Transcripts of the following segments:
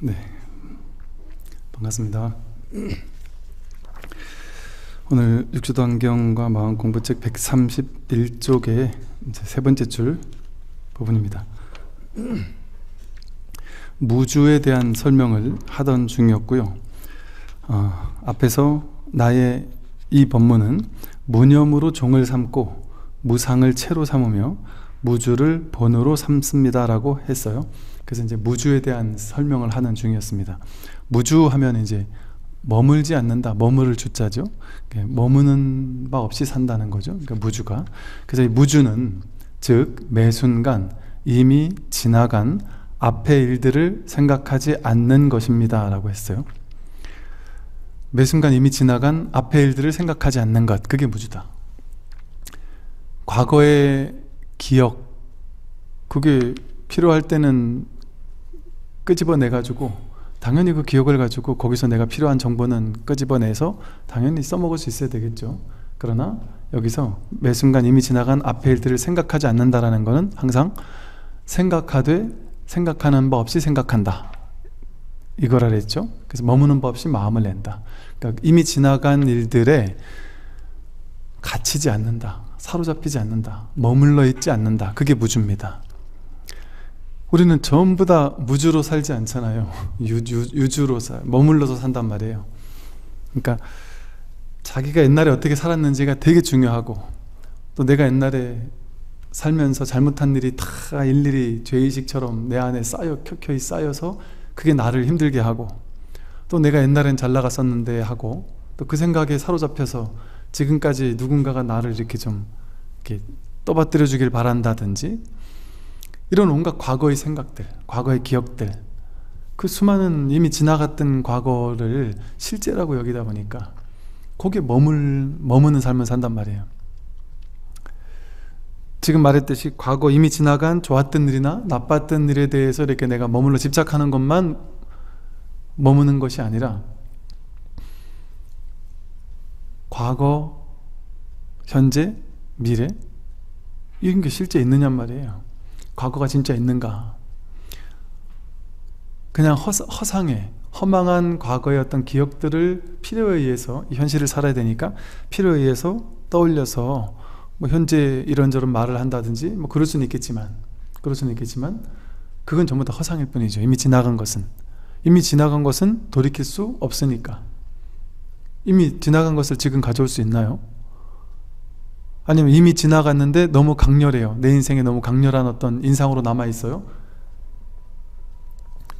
네, 반갑습니다. 오늘 육주단경과 마음 공부책 131쪽의 세 번째 줄 부분입니다. 무주에 대한 설명을 하던 중이었고요. 어, 앞에서 나의 이 법문은 무념으로 종을 삼고 무상을 채로 삼으며 무주를 본으로 삼습니다라고 했어요. 그래서 이제 무주에 대한 설명을 하는 중이었습니다. 무주 하면 이제 머물지 않는다. 머무를 주자죠. 머무는 바 없이 산다는 거죠. 그러니까 무주가. 그래서 이 무주는 즉 매 순간 이미 지나간 앞의 일들을 생각하지 않는 것입니다 라고 했어요. 매 순간 이미 지나간 앞의 일들을 생각하지 않는 것. 그게 무주다. 과거의 기억 그게 필요할 때는 끄집어내 가지고 당연히 그 기억을 가지고 거기서 내가 필요한 정보는 끄집어내서 당연히 써먹을 수 있어야 되겠죠. 그러나 여기서 매 순간 이미 지나간 앞의 일들을 생각하지 않는다라는 것은 항상 생각하되 생각하는 법 없이 생각한다. 이거라 그랬죠. 그래서 머무는 법 없이 마음을 낸다. 그러니까 이미 지나간 일들에 갇히지 않는다 사로잡히지 않는다 머물러 있지 않는다 그게 무주입니다 우리는 전부 다 무주로 살지 않잖아요. 유, 유, 주로 살, 머물러서 산단 말이에요. 그러니까 자기가 옛날에 어떻게 살았는지가 되게 중요하고 또 내가 옛날에 살면서 잘못한 일이 다 일일이 죄의식처럼 내 안에 쌓여 켜켜이 쌓여서 그게 나를 힘들게 하고 또 내가 옛날엔 잘 나갔었는데 하고 또 그 생각에 사로잡혀서 지금까지 누군가가 나를 이렇게 좀 이렇게 떠받들여 주길 바란다든지 이런 온갖 과거의 생각들, 과거의 기억들 그 수많은 이미 지나갔던 과거를 실제라고 여기다 보니까 거기에 머물, 머무는 삶을 산단 말이에요. 지금 말했듯이 과거 이미 지나간 좋았던 일이나 나빴던 일에 대해서 이렇게 내가 머물러 집착하는 것만 머무는 것이 아니라 과거, 현재, 미래? 이런 게 실제 있느냔 말이에요. 과거가 진짜 있는가? 그냥 허, 허상의 허망한 과거의 어떤 기억들을 필요에 의해서 현실을 살아야 되니까 필요에 의해서 떠올려서 뭐 현재 이런저런 말을 한다든지 뭐 그럴 수는 있겠지만 그럴 수는 있겠지만 그건 전부 다 허상일 뿐이죠. 이미 지나간 것은. 이미 지나간 것은 돌이킬 수 없으니까 이미 지나간 것을 지금 가져올 수 있나요? 아니면 이미 지나갔는데 너무 강렬해요. 내 인생에 너무 강렬한 어떤 인상으로 남아있어요.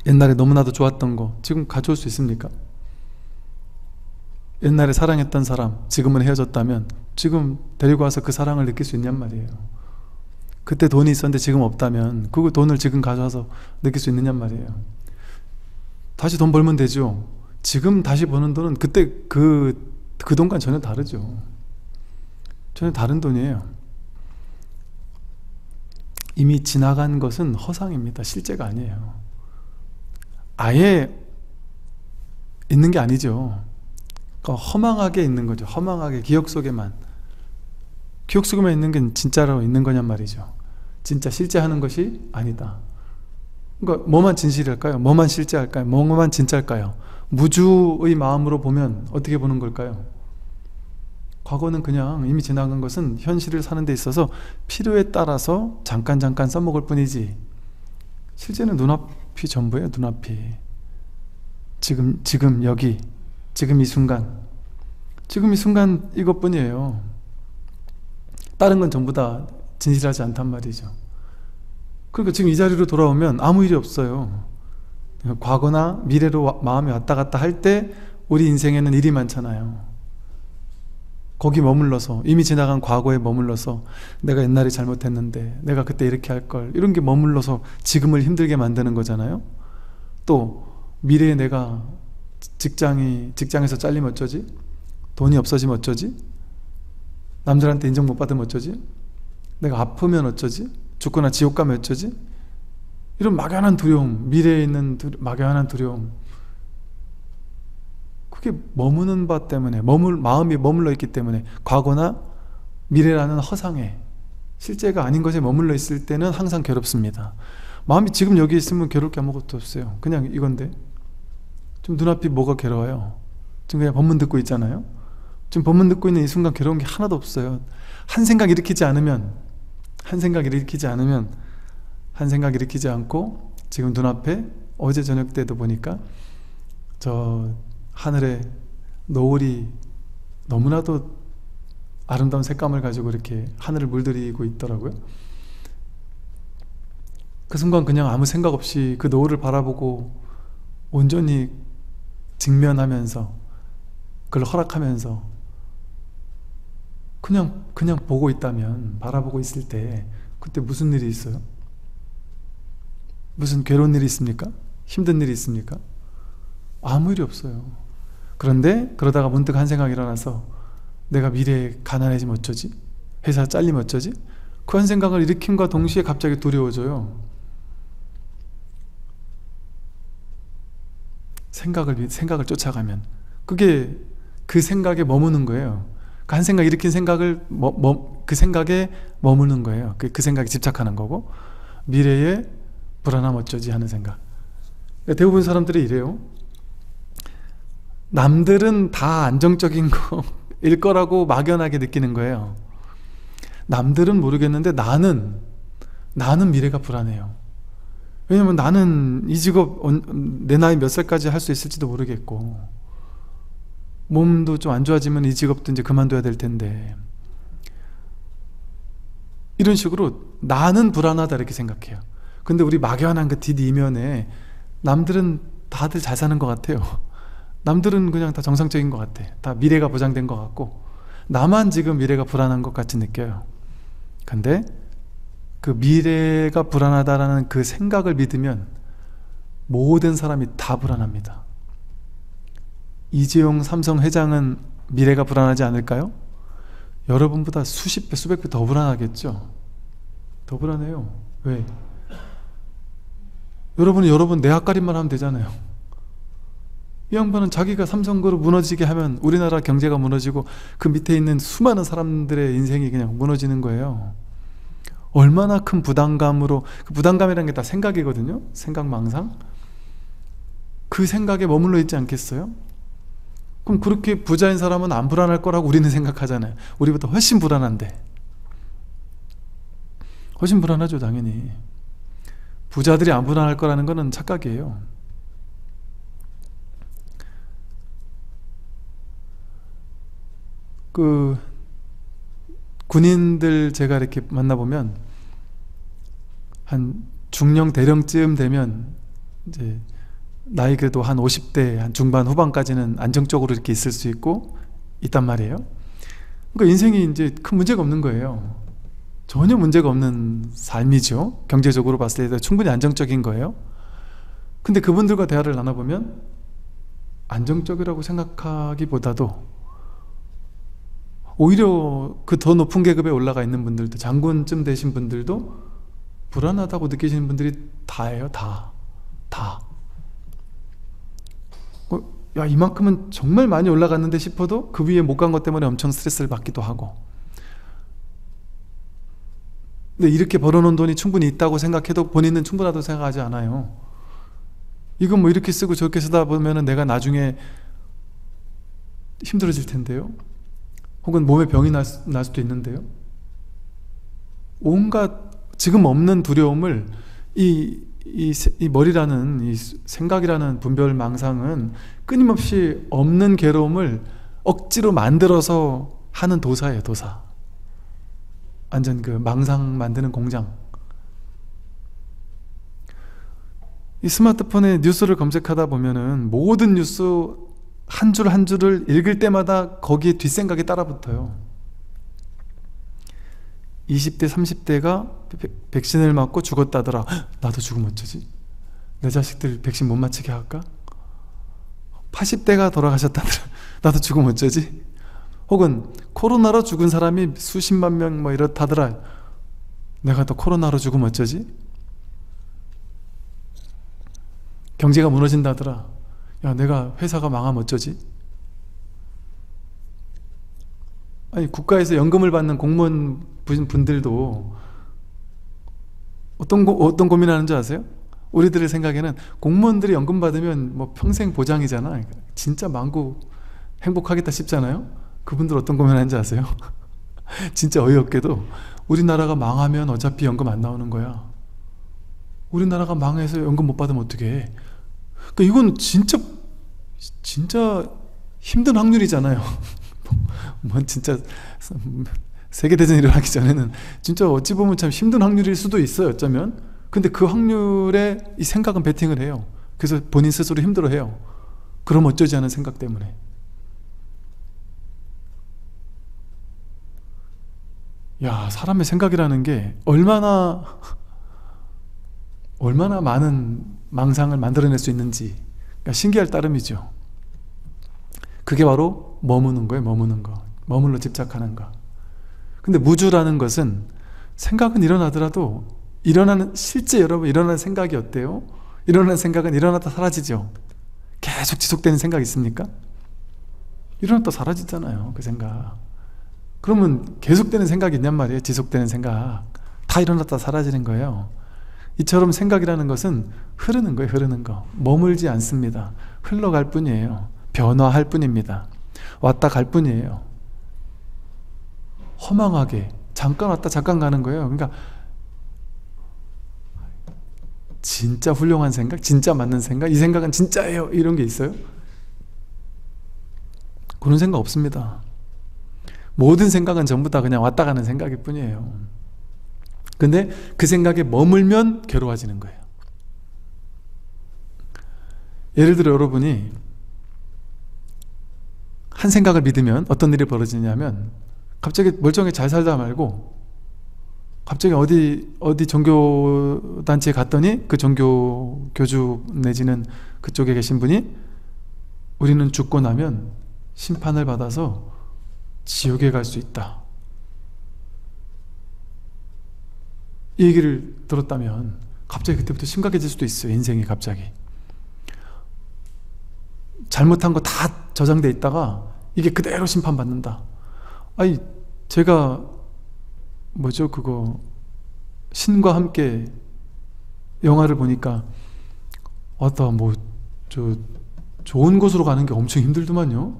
옛날에 너무나도 좋았던 거 지금 가져올 수 있습니까? 옛날에 사랑했던 사람 지금은 헤어졌다면 지금 데리고 와서 그 사랑을 느낄 수 있냔 말이에요. 그때 돈이 있었는데 지금 없다면 그 돈을 지금 가져와서 느낄 수 있느냔 말이에요. 다시 돈 벌면 되죠. 지금 다시 버는 돈은 그때 그, 그 돈과 전혀 다르죠. 전혀 다른 돈이에요. 이미 지나간 것은 허상입니다. 실제가 아니에요. 아예 있는 게 아니죠. 그러니까 허망하게 있는 거죠. 허망하게 기억 속에만. 기억 속에만 있는 게 진짜로 있는 거냔 말이죠. 진짜 실제 하는 것이 아니다. 그러니까 뭐만 진실일까요? 뭐만 실제할까요? 뭐만 진짜일까요? 무주의 마음으로 보면 어떻게 보는 걸까요? 과거는 그냥 이미 지나간 것은 현실을 사는 데 있어서 필요에 따라서 잠깐 잠깐 써먹을 뿐이지. 실제는 눈앞이 전부예요 눈앞이. 지금 지금 여기 지금 이 순간. 지금 이 순간 이것뿐이에요. 다른 건 전부 다 진실하지 않단 말이죠. 그러니까 지금 이 자리로 돌아오면 아무 일이 없어요 과거나 미래로 마음이 왔다 갔다 할 때 우리 인생에는 일이 많잖아요 거기 머물러서 이미 지나간 과거에 머물러서 내가 옛날에 잘못했는데 내가 그때 이렇게 할 걸 이런 게 머물러서 지금을 힘들게 만드는 거잖아요 또 미래에 내가 직장이 직장에서 잘리면 어쩌지? 돈이 없어지면 어쩌지? 남들한테 인정 못 받으면 어쩌지? 내가 아프면 어쩌지? 죽거나 지옥 가면 어쩌지? 이런 막연한 두려움 미래에 있는 두, 막연한 두려움 그게 머무는 바 때문에 머물, 마음이 머물러 있기 때문에 과거나 미래라는 허상에 실제가 아닌 것에 머물러 있을 때는 항상 괴롭습니다 마음이 지금 여기 있으면 괴롭 게 아무것도 없어요 그냥 이건데 좀 눈앞이 뭐가 괴로워요? 지금 그냥 법문 듣고 있잖아요. 지금 법문 듣고 있는 이 순간 괴로운 게 하나도 없어요. 한 생각 일으키지 않으면 한 생각 일으키지 않으면 한 생각 일으키지 않고 지금 눈앞에 어제 저녁 때도 보니까 저 하늘에 노을이 너무나도 아름다운 색감을 가지고 이렇게 하늘을 물들이고 있더라고요. 그 순간 그냥 아무 생각 없이 그 노을을 바라보고 온전히 직면하면서 그걸 허락하면서 그냥 그냥 보고 있다면 바라보고 있을 때 그때 무슨 일이 있어요? 무슨 괴로운 일이 있습니까? 힘든 일이 있습니까? 아무 일이 없어요. 그런데 그러다가 문득 한 생각이 일어나서 내가 미래에 가난해지면 어쩌지? 회사 잘리면 어쩌지? 그 한 생각을 일으킴과 동시에 갑자기 두려워져요. 생각을 생각을 쫓아가면 그게 그 생각에 머무는 거예요. 그 한 생각 일으킨 생각을 뭐, 뭐, 그 생각에 머무는 거예요. 그, 그 생각에 집착하는 거고 미래에 불안함 어쩌지 하는 생각. 그러니까 대부분 사람들이 이래요. 남들은 다 안정적인 거일 거라고 막연하게 느끼는 거예요. 남들은 모르겠는데 나는 나는 미래가 불안해요. 왜냐면 나는 이 직업 내 나이 몇 살까지 할 수 있을지도 모르겠고 몸도 좀 안 좋아지면 이 직업도 이제 그만둬야 될 텐데 이런 식으로 나는 불안하다 이렇게 생각해요. 근데 우리 막연한 그 뒷이면에 남들은 다들 잘 사는 것 같아요. 남들은 그냥 다 정상적인 것 같아. 다 미래가 보장된 것 같고 나만 지금 미래가 불안한 것 같이 느껴요. 근데 그 미래가 불안하다라는 그 생각을 믿으면 모든 사람이 다 불안합니다. 이재용 삼성 회장은 미래가 불안하지 않을까요? 여러분보다 수십 배, 수백 배 더 불안하겠죠? 더 불안해요. 왜? 여러분은 여러분 내 앞가림만 하면 되잖아요. 이 양반은 자기가 삼성그룹 무너지게 하면 우리나라 경제가 무너지고 그 밑에 있는 수많은 사람들의 인생이 그냥 무너지는 거예요. 얼마나 큰 부담감으로 그 부담감이라는 게 다 생각이거든요. 생각 망상. 그 생각에 머물러 있지 않겠어요? 그럼 그렇게 부자인 사람은 안 불안할 거라고 우리는 생각하잖아요. 우리보다 훨씬 불안한데. 훨씬 불안하죠, 당연히. 부자들이 안 불안할 거라는 거는 착각이에요. 그 군인들 제가 이렇게 만나보면 한 중령 대령쯤 되면 이제 나이 그래도 한 50대 한 중반 후반까지는 안정적으로 이렇게 있을 수 있고 있단 말이에요. 그러니까 인생이 이제 큰 문제가 없는 거예요. 전혀 문제가 없는 삶이죠. 경제적으로 봤을 때 충분히 안정적인 거예요. 근데 그분들과 대화를 나눠보면 안정적이라고 생각하기보다도 오히려 그 더 높은 계급에 올라가 있는 분들도 장군쯤 되신 분들도 불안하다고 느끼시는 분들이 다예요 다 다. 어, 야 이만큼은 정말 많이 올라갔는데 싶어도 그 위에 못 간 것 때문에 엄청 스트레스를 받기도 하고 근데 이렇게 벌어놓은 돈이 충분히 있다고 생각해도 본인은 충분하다고 생각하지 않아요 이건 뭐 이렇게 쓰고 저렇게 쓰다 보면 내가 나중에 힘들어질 텐데요 혹은 몸에 병이 날, 날 수도 있는데요. 온갖 지금 없는 두려움을 이, 이, 이 머리라는 이 생각이라는 분별 망상은 끊임없이 없는 괴로움을 억지로 만들어서 하는 도사예요, 도사. 완전 그 망상 만드는 공장. 이 스마트폰에 뉴스를 검색하다 보면은 모든 뉴스 한 줄 한 줄을 읽을 때마다 거기에 뒷생각이 따라붙어요 20대 30대가 백신을 맞고 죽었다더라 나도 죽으면 어쩌지? 내 자식들 백신 못 맞히게 할까? 80대가 돌아가셨다더라 나도 죽으면 어쩌지? 혹은 코로나로 죽은 사람이 수십만 명 뭐 이렇다더라 내가 또 코로나로 죽으면 어쩌지? 경제가 무너진다더라 야 내가 회사가 망하면 어쩌지? 아니 국가에서 연금을 받는 공무원 분들도 어떤 고, 어떤 고민하는지 아세요? 우리들의 생각에는 공무원들이 연금 받으면 뭐 평생 보장이잖아 진짜 망고 행복하겠다 싶잖아요 그분들 어떤 고민하는지 아세요? 진짜 어이없게도 우리나라가 망하면 어차피 연금 안 나오는 거야. 우리나라가 망해서 연금 못 받으면 어떻게 해? 그러니까 이건 진짜 진짜 힘든 확률이잖아요. 뭐 진짜 세계대전이 일어나기 전에는 진짜 어찌 보면 참 힘든 확률일 수도 있어요 어쩌면. 근데 그 확률에 이 생각은 베팅을 해요. 그래서 본인 스스로 힘들어 해요. 그럼 어쩌지 하는 생각 때문에 야 사람의 생각이라는 게 얼마나 얼마나 많은 망상을 만들어낼 수 있는지 그러니까 신기할 따름이죠. 그게 바로 머무는 거예요 머무는 거. 머물러 집착하는 거. 근데 무주라는 것은 생각은 일어나더라도 일어나는 실제 여러분 일어나는 생각이 어때요? 일어나는 생각은 일어났다 사라지죠. 계속 지속되는 생각 있습니까? 일어났다 사라지잖아요 그 생각 그러면 계속되는 생각이 있냔 말이에요. 지속되는 생각. 다 일어났다 사라지는 거예요. 이처럼 생각이라는 것은 흐르는 거예요 흐르는 거. 머물지 않습니다. 흘러갈 뿐이에요. 변화할 뿐입니다. 왔다 갈 뿐이에요. 허망하게 잠깐 왔다 잠깐 가는 거예요. 그러니까 진짜 훌륭한 생각 진짜 맞는 생각 이 생각은 진짜예요. 이런 게 있어요? 그런 생각 없습니다 모든 생각은 전부 다 그냥 왔다 가는 생각일 뿐이에요. 근데 그 생각에 머물면 괴로워지는 거예요. 예를 들어 여러분이 한 생각을 믿으면 어떤 일이 벌어지냐면 갑자기 멀쩡히 잘 살다 말고 갑자기 어디 어디 종교 단체에 갔더니 그 종교 교주 내지는 그쪽에 계신 분이 우리는 죽고 나면 심판을 받아서 지옥에 갈 수 있다. 이 얘기를 들었다면 갑자기 그때부터 심각해질 수도 있어요. 인생이 갑자기. 잘못한 거 다 저장돼 있다가 이게 그대로 심판받는다. 아니 제가 뭐죠 그거 신과 함께 영화를 보니까 어떠 뭐저 좋은 곳으로 가는 게 엄청 힘들더만요.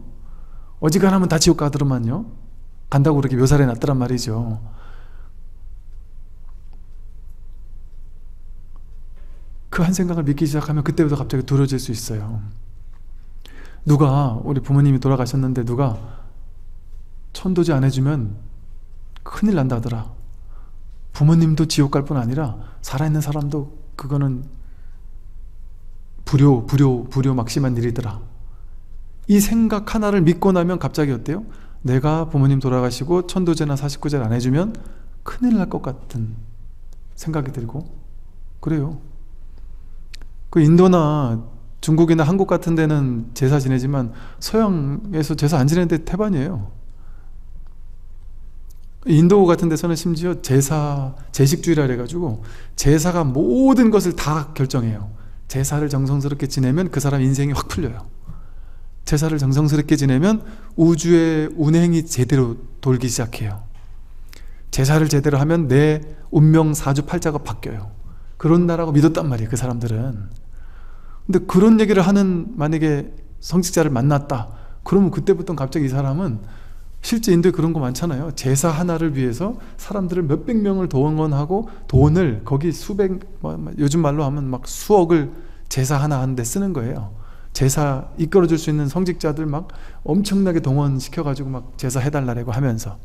어지간하면 다 지옥 가더만요. 간다고 그렇게 묘사를 해놨더란 말이죠. 그 한 생각을 믿기 시작하면 그때부터 갑자기 두려워질 수 있어요. 누가 우리 부모님이 돌아가셨는데 누가 천도제 안 해주면 큰일 난다더라. 부모님도 지옥 갈 뿐 아니라 살아있는 사람도 그거는 불효, 불효, 불효 막심한 일이더라. 이 생각 하나를 믿고 나면 갑자기 어때요? 내가 부모님 돌아가시고 천도제나 사십구제를 안 해주면 큰일 날 것 같은 생각이 들고 그래요. 그 인도나 중국이나 한국 같은 데는 제사 지내지만 서양에서 제사 안 지내는 데 태반이에요. 인도 같은 데서는 심지어 제사, 제식주의라 해가지고 제사가 모든 것을 다 결정해요. 제사를 정성스럽게 지내면 그 사람 인생이 확 풀려요. 제사를 정성스럽게 지내면 우주의 운행이 제대로 돌기 시작해요. 제사를 제대로 하면 내 운명 사주팔자가 바뀌어요. 그런다라고 믿었단 말이에요. 그 사람들은. 근데 그런 얘기를 하는 만약에 성직자를 만났다. 그러면 그때부터 갑자기 이 사람은 실제 인도에 그런 거 많잖아요. 제사 하나를 위해서 사람들을 몇백 명을 동원하고 돈을 거기 수백 뭐, 뭐 요즘 말로 하면 막 수억을 제사 하나 하는데 쓰는 거예요. 제사 이끌어 줄 수 있는 성직자들 막 엄청나게 동원시켜 가지고 막 제사 해 달라고 하면서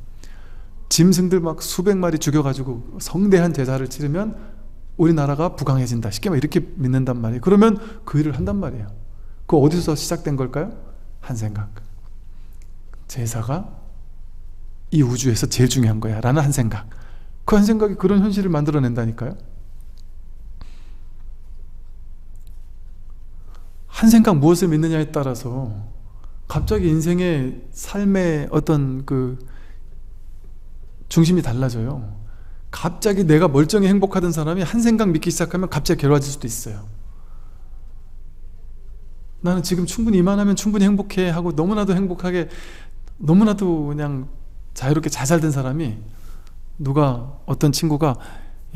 짐승들 막 수백 마리 죽여 가지고 성대한 제사를 치르면 우리나라가 부강해진다. 쉽게 말 이렇게 믿는단 말이에요. 그러면 그 일을 한단 말이에요. 그 어디서 시작된 걸까요? 한 생각. 제사가 이 우주에서 제일 중요한 거야 라는 한 생각 그 한 생각이 그런 현실을 만들어낸다니까요 한 생각 무엇을 믿느냐에 따라서 갑자기 인생의 삶의 어떤 그 중심이 달라져요. 갑자기 내가 멀쩡히 행복하던 사람이 한 생각 믿기 시작하면 갑자기 괴로워질 수도 있어요. 나는 지금 충분히 이만하면 충분히 행복해 하고 너무나도 행복하게 너무나도 그냥 자유롭게 잘 살던 사람이 누가 어떤 친구가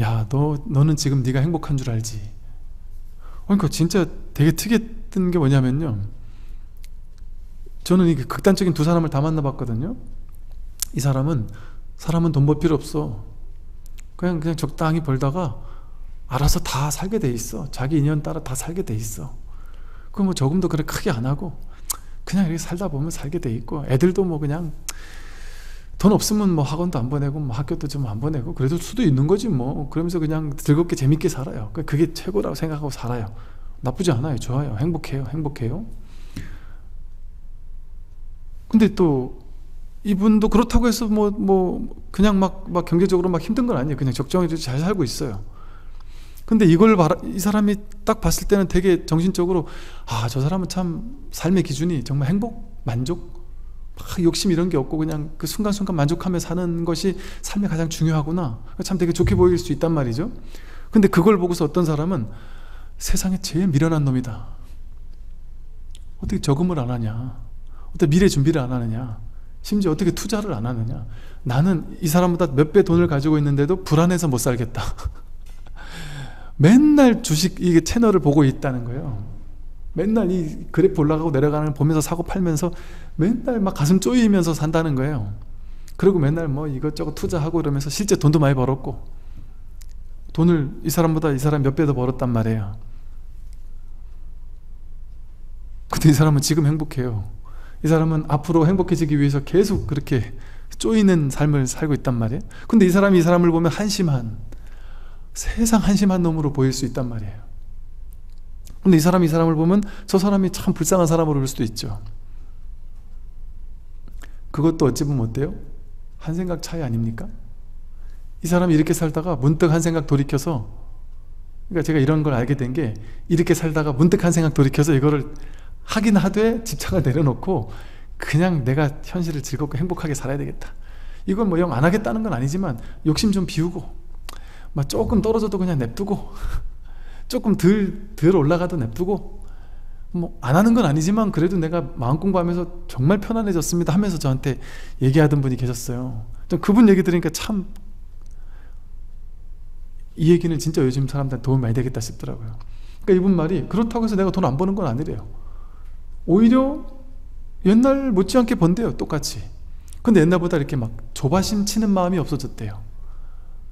야 너 너는 지금 네가 행복한 줄 알지? 그러니까 진짜 되게 특이 했던 게 뭐냐면요. 저는 이게 극단적인 두 사람을 다 만나봤거든요. 이 사람은 사람은 돈 벌 필요 없어. 그냥 그냥 적당히 벌다가 알아서 다 살게 돼 있어. 자기 인연 따라 다 살게 돼 있어. 그뭐 조금도 그래 크게 안 하고 그냥 이렇게 살다 보면 살게 돼 있고 애들도 뭐 그냥 돈 없으면 뭐 학원도 안 보내고 뭐 학교도 좀 안 보내고 그래도 수도 있는 거지 뭐 그러면서 그냥 즐겁게 재밌게 살아요. 그게 최고라고 생각하고 살아요. 나쁘지 않아요. 좋아요. 행복해요. 행복해요. 근데 또 이분도 그렇다고 해서 뭐, 뭐, 그냥 막, 막 경제적으로 막 힘든 건 아니에요. 그냥 적정히 잘 살고 있어요. 근데 이걸 바라, 이 사람이 딱 봤을 때는 되게 정신적으로, 아, 저 사람은 참 삶의 기준이 정말 행복, 만족, 막 욕심 이런 게 없고 그냥 그 순간순간 만족하며 사는 것이 삶에 가장 중요하구나. 참 되게 좋게 보일 수 있단 말이죠. 근데 그걸 보고서 어떤 사람은 세상에 제일 미련한 놈이다. 어떻게 저금을 안 하냐. 어떻게 미래 준비를 안 하느냐. 심지어 어떻게 투자를 안 하느냐 나는 이 사람보다 몇 배 돈을 가지고 있는데도 불안해서 못 살겠다 맨날 주식 이게 채널을 보고 있다는 거예요 맨날 이 그래프 올라가고 내려가는 걸 보면서 사고 팔면서 맨날 막 가슴 쪼이면서 산다는 거예요 그리고 맨날 뭐 이것저것 투자하고 그러면서 실제 돈도 많이 벌었고 돈을 이 사람보다 이 사람 몇 배 더 벌었단 말이에요 근데 이 사람은 지금 행복해요 이 사람은 앞으로 행복해지기 위해서 계속 그렇게 쪼이는 삶을 살고 있단 말이에요 근데 이 사람이 이 사람을 보면 한심한 세상 한심한 놈으로 보일 수 있단 말이에요 근데 이 사람이 이 사람을 보면 저 사람이 참 불쌍한 사람으로 볼 수도 있죠 그것도 어찌 보면 어때요? 한 생각 차이 아닙니까? 이 사람이 이렇게 살다가 문득 한 생각 돌이켜서 그러니까 제가 이런 걸 알게 된 게 이렇게 살다가 문득 한 생각 돌이켜서 이거를 하긴 하되 집착을 내려놓고 그냥 내가 현실을 즐겁고 행복하게 살아야 되겠다. 이건 뭐 영 안 하겠다는 건 아니지만 욕심 좀 비우고 막 조금 떨어져도 그냥 냅두고 조금 덜, 덜 올라가도 냅두고 뭐 안 하는 건 아니지만 그래도 내가 마음 공부하면서 정말 편안해졌습니다 하면서 저한테 얘기하던 분이 계셨어요. 그분 얘기 들으니까 참 이 얘기는 진짜 요즘 사람들한테 도움이 많이 되겠다 싶더라고요. 그러니까 이분 말이 그렇다고 해서 내가 돈 안 버는 건 아니래요 오히려 옛날 못지않게 번대요 똑같이. 근데 옛날보다 이렇게 막 조바심 치는 마음이 없어졌대요.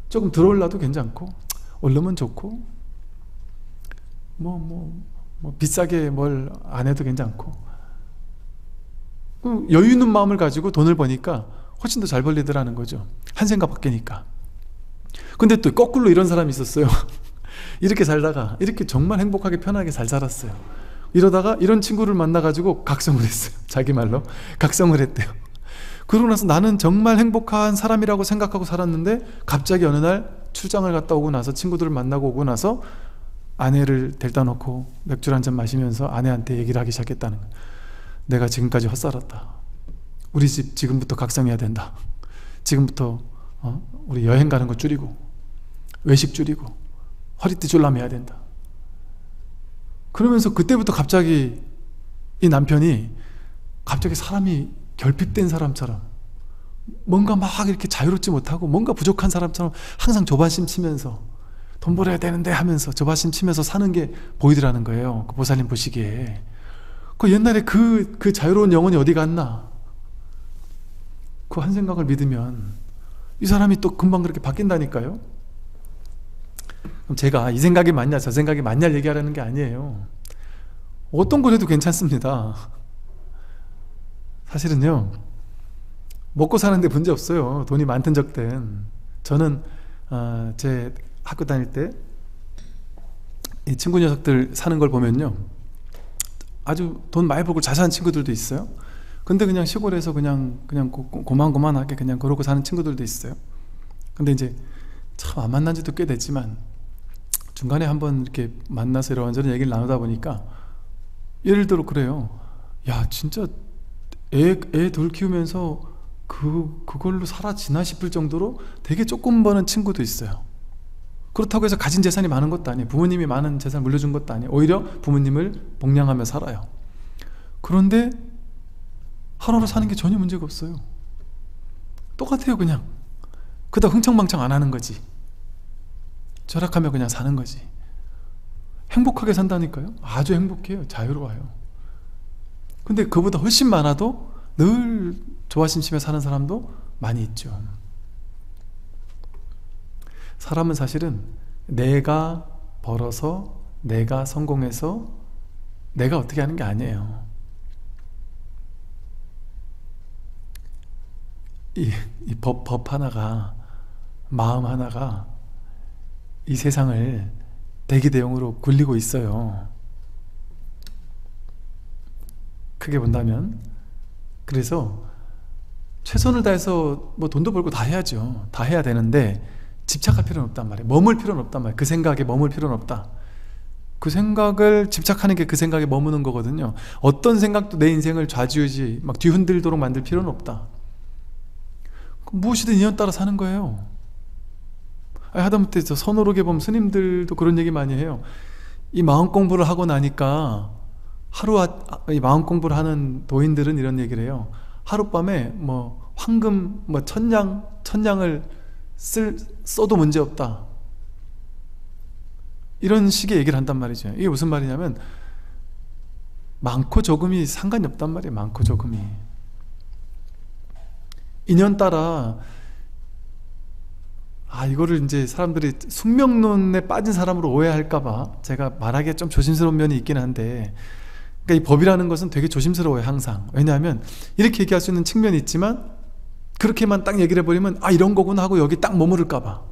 조금 들어올라도 괜찮고 얼르면 좋고 뭐 뭐, 뭐 비싸게 뭘 안 해도 괜찮고. 그 여유 있는 마음을 가지고 돈을 버니까 훨씬 더 잘 벌리더라는 거죠. 한 생각 바뀌니까. 근데 또 거꾸로 이런 사람이 있었어요. 이렇게 살다가 이렇게 정말 행복하게 편하게 잘 살았어요 이러다가 이런 친구를 만나가지고 각성을 했어요. 자기 말로. 각성을 했대요. 그러고 나서 나는 정말 행복한 사람이라고 생각하고 살았는데 갑자기 어느 날 출장을 갔다 오고 나서 친구들을 만나고 오고 나서 아내를 데려다 놓고 맥주를 한 잔 마시면서 아내한테 얘기를 하기 시작했다는 거예요. 내가 지금까지 헛살았다. 우리 집 지금부터 각성해야 된다. 지금부터 어? 우리 여행 가는 거 줄이고 외식 줄이고 허리띠 줄라매야 된다. 그러면서 그때부터 갑자기 이 남편이 갑자기 사람이 결핍된 사람처럼 뭔가 막 이렇게 자유롭지 못하고 뭔가 부족한 사람처럼 항상 조바심 치면서 돈 벌어야 되는데 하면서 조바심 치면서 사는 게 보이더라는 거예요. 그 보살님 보시기에. 그 옛날에 그, 그 자유로운 영혼이 어디 갔나? 그 한 생각을 믿으면 이 사람이 또 금방 그렇게 바뀐다니까요. 그럼 제가 이 생각이 맞냐 저 생각이 맞냐 얘기하려는 게 아니에요. 어떤 걸 해도 괜찮습니다. 사실은요 먹고 사는데 문제 없어요. 돈이 많든 적든. 저는 어, 제 학교 다닐 때 이 친구 녀석들 사는 걸 보면요 아주 돈 많이 벌고 잘 사는 친구들도 있어요. 근데 그냥 시골에서 그냥 그냥 고만고만하게 그냥 그러고 사는 친구들도 있어요. 근데 이제 참 안 만난 지도 꽤 됐지만 중간에 한번 이렇게 만나서 이런저런 얘기를 나누다 보니까 예를 들어 그래요. 야 진짜 애애돌 키우면서 그 그걸로 살아 지나 싶을 정도로 되게 조금 버는 친구도 있어요. 그렇다고 해서 가진 재산이 많은 것도 아니에요. 부모님이 많은 재산을 물려준 것도 아니에요. 오히려 부모님을 복양하며 살아요. 그런데 하루하루 사는 게 전혀 문제가 없어요. 똑같아요 그냥. 그다 흥청망청 안 하는 거지 절약하며 그냥 사는 거지. 행복하게 산다니까요. 아주 행복해요. 자유로워요. 근데 그보다 훨씬 많아도 늘 조바심심해 사는 사람도 많이 있죠. 사람은 사실은 내가 벌어서 내가 성공해서 내가 어떻게 하는 게 아니에요. 이, 이 법, 법 하나가 마음 하나가 이 세상을 대기 대용으로 굴리고 있어요. 크게 본다면. 그래서 최선을 다해서 뭐 돈도 벌고 다 해야죠. 다 해야 되는데 집착할 필요는 없단 말이에요. 머물 필요는 없단 말이에요. 그 생각에 머물 필요는 없다. 그 생각을 집착하는 게 그 생각에 머무는 거거든요. 어떤 생각도 내 인생을 좌지우지 막 뒤흔들도록 만들 필요는 없다. 무엇이든 인연 따라 사는 거예요 하다못해 저 선호록에 보면 스님들도 그런 얘기 많이 해요. 이 마음 공부를 하고 나니까 하루 이 마음 공부를 하는 도인들은 이런 얘기를 해요. 하룻밤에 뭐 황금 뭐 천냥 천냥을 쓸 써도 문제 없다. 이런 식의 얘기를 한단 말이죠. 이게 무슨 말이냐면 많고 조금이 상관이 없단 말이에요 많고 조금이. 인연 따라 아 이거를 이제 사람들이 숙명론에 빠진 사람으로 오해할까봐 제가 말하기에 좀 조심스러운 면이 있긴 한데 그러니까 이 법이라는 것은 되게 조심스러워요 항상. 왜냐하면 이렇게 얘기할 수 있는 측면이 있지만 그렇게만 딱 얘기를 해버리면 아 이런 거구나 하고 여기 딱 머무를까봐.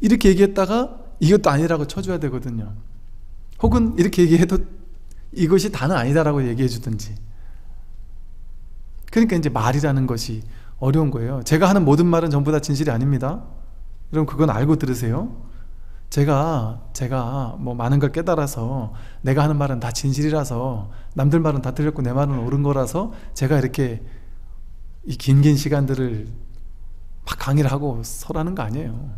이렇게 얘기했다가 이것도 아니라고 쳐줘야 되거든요. 혹은 이렇게 얘기해도 이것이 다는 아니다라고 얘기해 주든지. 그러니까 이제 말이라는 것이 어려운 거예요. 제가 하는 모든 말은 전부 다 진실이 아닙니다. 여러분 그건 알고 들으세요. 제가 제가 뭐 많은 걸 깨달아서 내가 하는 말은 다 진실이라서 남들 말은 다 틀렸고 내 말은 옳은 거라서 제가 이렇게 이 긴긴 시간들을 막 강의를 하고 설하는 거 아니에요.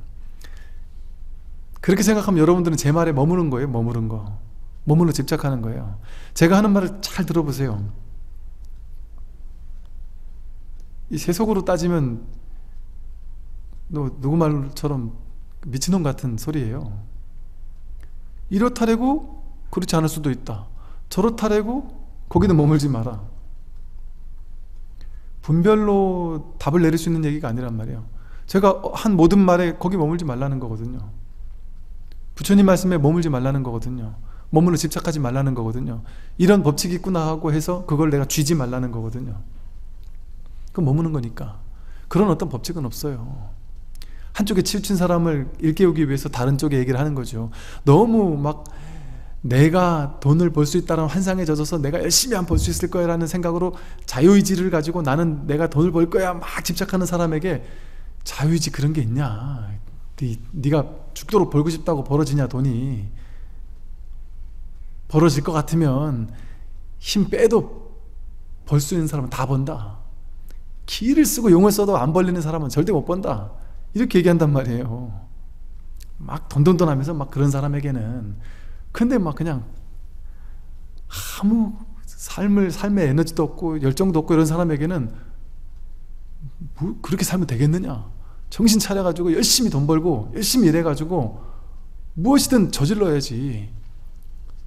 그렇게 생각하면 여러분들은 제 말에 머무는 거예요 머무른 거. 머물러 집착하는 거예요. 제가 하는 말을 잘 들어보세요 이 세속으로 따지면 너 누구 말처럼 미친놈 같은 소리예요. 이렇다래고 그렇지 않을 수도 있다. 저렇다래고 거기는 머물지 마라. 분별로 답을 내릴 수 있는 얘기가 아니란 말이에요. 제가 한 모든 말에 거기 머물지 말라는 거거든요. 부처님 말씀에 머물지 말라는 거거든요. 머물러 집착하지 말라는 거거든요. 이런 법칙이 있구나 하고 해서 그걸 내가 쥐지 말라는 거거든요 그 머무는 거니까. 그런 어떤 법칙은 없어요. 한쪽에 치우친 사람을 일깨우기 위해서 다른 쪽에 얘기를 하는 거죠. 너무 막 내가 돈을 벌 수 있다는 환상에 젖어서 내가 열심히 안 벌 수 있을 거야 라는 생각으로 자유의지를 가지고 나는 내가 돈을 벌 거야 막 집착하는 사람에게 자유의지 그런 게 있냐? 네, 네가 죽도록 벌고 싶다고 벌어지냐 돈이? 벌어질 것 같으면 힘 빼도 벌 수 있는 사람은 다 번다 기를 쓰고 용을 써도 안 벌리는 사람은 절대 못 번다. 이렇게 얘기한단 말이에요. 막 돈돈돈 하면서 막 그런 사람에게는. 근데 막 그냥 아무 삶을 삶의 에너지도 없고 열정도 없고 이런 사람에게는 뭐 그렇게 살면 되겠느냐? 정신 차려가지고 열심히 돈 벌고 열심히 일해가지고 무엇이든 저질러야지.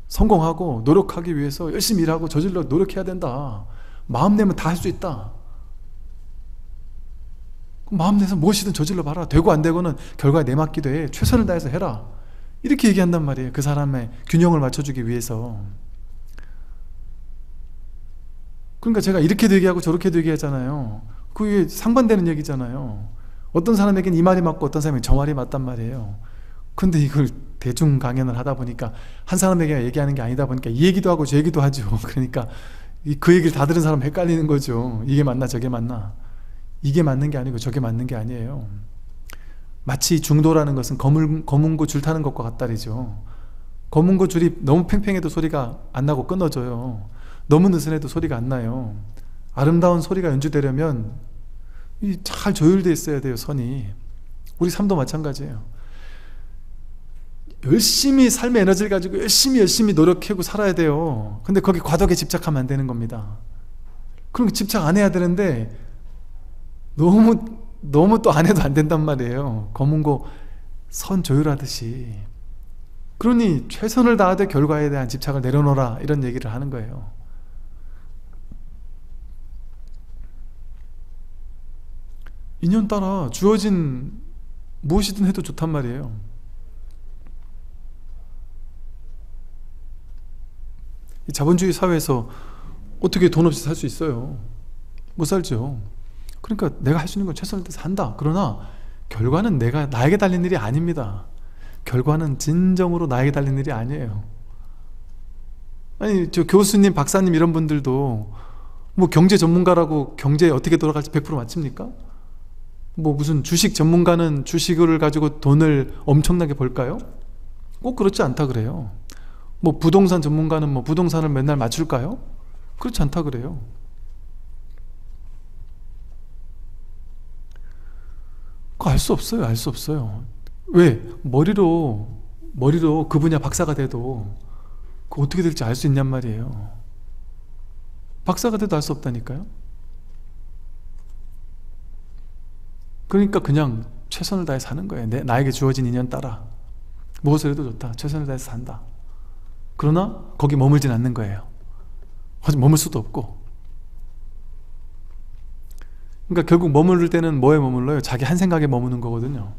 성공하고 노력하기 위해서 열심히 일하고 저질러 노력해야 된다. 마음 내면 다 할 수 있다 마음 내서 무엇이든 저질러 봐라. 되고 안 되고는 결과에 내맡기도 해. 최선을 다해서 해라. 이렇게 얘기한단 말이에요. 그 사람의 균형을 맞춰주기 위해서. 그러니까 제가 이렇게도 얘기하고 저렇게도 얘기하잖아요. 그게 상반되는 얘기잖아요. 어떤 사람에게는 이 말이 맞고 어떤 사람에게는 저 말이 맞단 말이에요. 근데 이걸 대중 강연을 하다 보니까 한 사람에게 얘기하는 게 아니다 보니까 이 얘기도 하고 저 얘기도 하죠. 그러니까 그 얘기를 다 들은 사람 헷갈리는 거죠. 이게 맞나 저게 맞나 이게 맞는 게 아니고 저게 맞는 게 아니에요. 마치 중도라는 것은 검은, 검은 고 줄 타는 것과 같다리죠. 검은 고 줄이 너무 팽팽해도 소리가 안 나고 끊어져요. 너무 느슨해도 소리가 안 나요. 아름다운 소리가 연주되려면 잘 조율되어 있어야 돼요 선이. 우리 삶도 마찬가지예요. 열심히 삶의 에너지를 가지고 열심히 열심히 노력하고 살아야 돼요. 근데 거기 과도하게 집착하면 안 되는 겁니다. 그럼 집착 안 해야 되는데 너무 너무 또 안 해도 안 된단 말이에요. 검은고 선 조율하듯이. 그러니 최선을 다하되 결과에 대한 집착을 내려놓으라 이런 얘기를 하는 거예요. 인연 따라 주어진 무엇이든 해도 좋단 말이에요. 자본주의 사회에서 어떻게 돈 없이 살 수 있어요? 못 살죠 그러니까 내가 할 수 있는 건 최선을 다해서 한다 그러나 결과는 내가 나에게 달린 일이 아닙니다 결과는 진정으로 나에게 달린 일이 아니에요 아니 저 교수님 박사님 이런 분들도 뭐 경제 전문가라고 경제 어떻게 돌아갈지 100% 맞춥니까? 뭐 무슨 주식 전문가는 주식을 가지고 돈을 엄청나게 벌까요? 꼭 그렇지 않다 그래요 뭐 부동산 전문가는 뭐 부동산을 맨날 맞출까요? 그렇지 않다 그래요 알 수 없어요 알 수 없어요. 왜? 머리로 머리로 그 분야 박사가 돼도 그 어떻게 될지 알 수 있냔 말이에요. 박사가 돼도 알 수 없다니까요. 그러니까 그냥 최선을 다해 사는 거예요. 내, 나에게 주어진 인연 따라. 무엇을 해도 좋다. 최선을 다해서 산다. 그러나 거기 머물진 않는 거예요. 머물 수도 없고 그러니까 결국 머무를 때는 뭐에 머물러요? 자기 한 생각에 머무는 거거든요.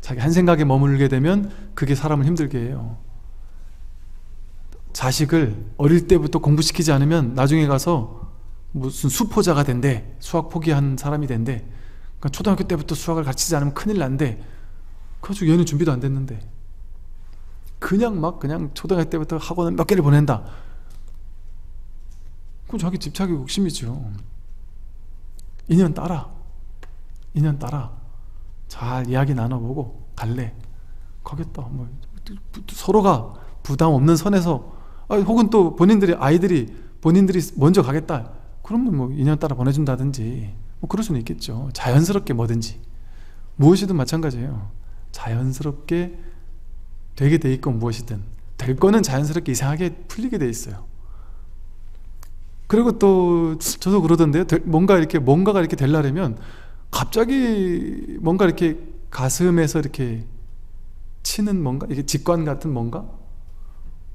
자기 한 생각에 머물게 되면 그게 사람을 힘들게 해요. 자식을 어릴 때부터 공부시키지 않으면 나중에 가서 무슨 수포자가 된대 수학 포기한 사람이 된대 그러니까 초등학교 때부터 수학을 가르치지 않으면 큰일 난대. 그래가지고 얘는 준비도 안 됐는데. 그냥 막 그냥 초등학교 때부터 학원을 몇 개를 보낸다. 그럼 자기 집착이 욕심이죠 인연 따라. 인연 따라. 잘 이야기 나눠보고 갈래. 가겠다. 뭐 서로가 부담 없는 선에서 아, 혹은 또 본인들이 아이들이 본인들이 먼저 가겠다. 그러면 뭐 인연 따라 보내준다든지 뭐 그럴 수는 있겠죠. 자연스럽게 뭐든지. 무엇이든 마찬가지예요. 자연스럽게 되게 돼 있건 무엇이든 될 거는 자연스럽게 이상하게 풀리게 돼 있어요 그리고 또 저도 그러던데요. 뭔가 이렇게 뭔가가 이렇게 되려면 갑자기 뭔가 이렇게 가슴에서 이렇게 치는 뭔가 이게 직관 같은 뭔가?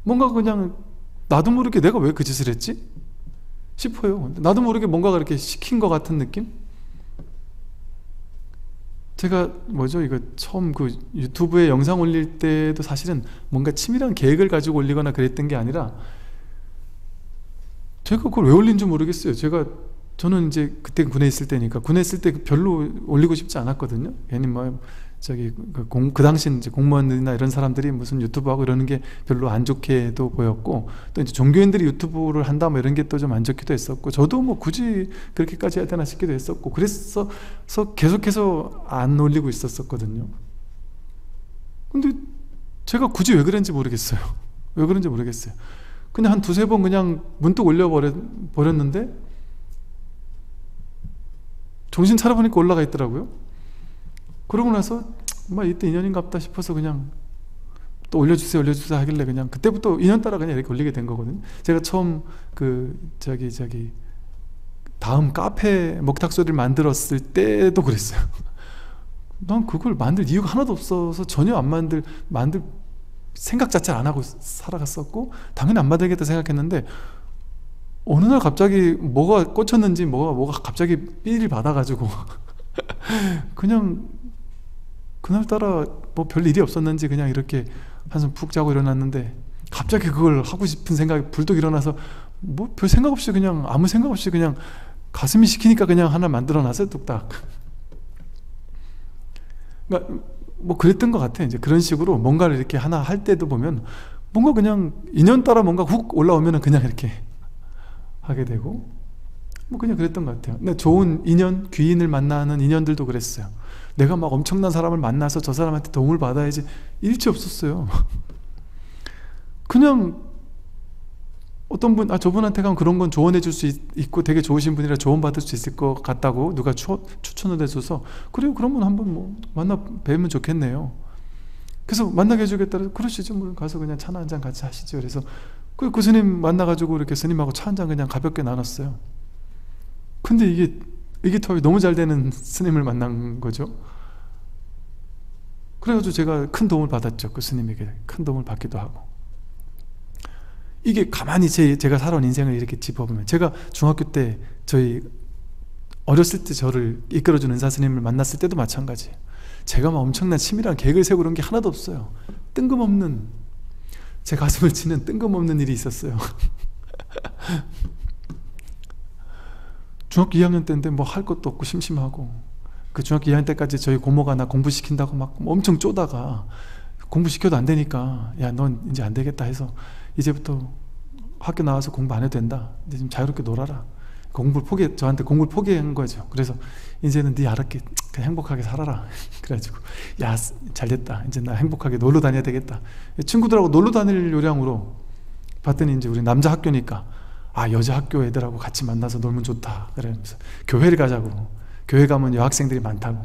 뭔가 그냥 나도 모르게 내가 왜 그 짓을 했지? 싶어요. 나도 모르게 뭔가가 이렇게 시킨 것 같은 느낌? 제가 뭐죠? 이거 처음 그 유튜브에 영상 올릴 때도 사실은 뭔가 치밀한 계획을 가지고 올리거나 그랬던 게 아니라 제가 그걸 왜 올린 줄 모르겠어요. 제가 저는 이제 그때 군에 있을 때니까 군에 있을 때 별로 올리고 싶지 않았거든요. 괜히 뭐 저기 그, 공, 그 당시 이제 공무원들이나 이런 사람들이 무슨 유튜브 하고 이러는 게 별로 안 좋게도 보였고 또 이제 종교인들이 유튜브를 한다 뭐 이런 게 또 좀 안 좋기도 했었고 저도 뭐 굳이 그렇게까지 해야 되나 싶기도 했었고 그래서 계속해서 안 올리고 있었었거든요. 근데 제가 굳이 왜 그런지 모르겠어요. 왜 그런지 모르겠어요 그냥 한 두세 번 그냥 문득 올려버렸는데 정신 차려보니까 올라가 있더라고요. 그러고 나서 막 이때 인연인갑다 싶어서 그냥 또 올려주세요 올려주세요 하길래 그냥 그때부터 인연 따라 그냥 이렇게 올리게 된 거거든요. 제가 처음 그 저기 저기 다음 카페 먹탁소리를 만들었을 때도 그랬어요. 난 그걸 만들 이유가 하나도 없어서 전혀 안 만들 만들 생각 자체를 안 하고 살아갔었고 당연히 안 만들겠다 생각했는데 어느 날 갑자기 뭐가 꽂혔는지 뭐가 뭐가 갑자기 삘을 받아가지고 그냥 그날따라 뭐 별 일이 없었는지 그냥 이렇게 한숨 푹 자고 일어났는데 갑자기 그걸 하고 싶은 생각이 불뚝 일어나서 뭐 별 생각 없이 그냥 아무 생각 없이 그냥 가슴이 시키니까 그냥 하나 만들어 놨어요 뚝딱. 그러니까 뭐 그랬던 것 같아 이제 그런 식으로 뭔가를 이렇게 하나 할 때도 보면 뭔가 그냥 인연 따라 뭔가 훅 올라오면은 그냥 이렇게 하게 되고 뭐 그냥 그랬던 것 같아요. 근데 좋은 인연 귀인을 만나는 인연들도 그랬어요. 내가 막 엄청난 사람을 만나서 저 사람한테 도움을 받아야지 일치 없었어요. 그냥 어떤 분, 아 저분한테 가면 그런 건 조언해 줄 수 있고 되게 좋으신 분이라 조언 받을 수 있을 것 같다고 누가 추, 추천을 해줘서 그래요. 그러면 한번 뭐 만나 뵈면 좋겠네요. 그래서 만나게 해주겠다 그러시죠. 뭐 가서 그냥 차나 한 잔 같이 하시죠. 그래서 그, 그 스님 만나가지고 이렇게 스님하고 차 한 잔 그냥 가볍게 나눴어요. 근데 이게 이게 너무 잘 되는 스님을 만난 거죠. 그래가지고 제가 큰 도움을 받았죠. 그 스님에게 큰 도움을 받기도 하고. 이게 가만히 제, 제가 살아온 인생을 이렇게 짚어보면 제가 중학교 때 저희 어렸을 때 저를 이끌어주는 은사 스님을 만났을 때도 마찬가지예요. 제가 막 엄청난 치밀한 계획을 세우고 그런 게 하나도 없어요. 뜬금없는 제 가슴을 치는 뜬금없는 일이 있었어요. 중학교 2학년 때인데 뭐 할 것도 없고 심심하고 그 중학교 2학년 때까지 저희 고모가 나 공부시킨다고 막 엄청 쪼다가 공부시켜도 안 되니까 야 넌 이제 안 되겠다 해서 이제부터 학교 나와서 공부 안 해도 된다. 이제 좀 자유롭게 놀아라. 공부를 포기 저한테 공부를 포기한 거죠. 그래서 이제는 네 알았게 그냥 행복하게 살아라. 그래가지고 야 잘 됐다. 이제 나 행복하게 놀러 다녀야 되겠다. 친구들하고 놀러 다닐 요량으로 봤더니 이제 우리 남자 학교니까 아 여자 학교 애들하고 같이 만나서 놀면 좋다. 그러면서 교회를 가자고. 교회 가면 여학생들이 많다고.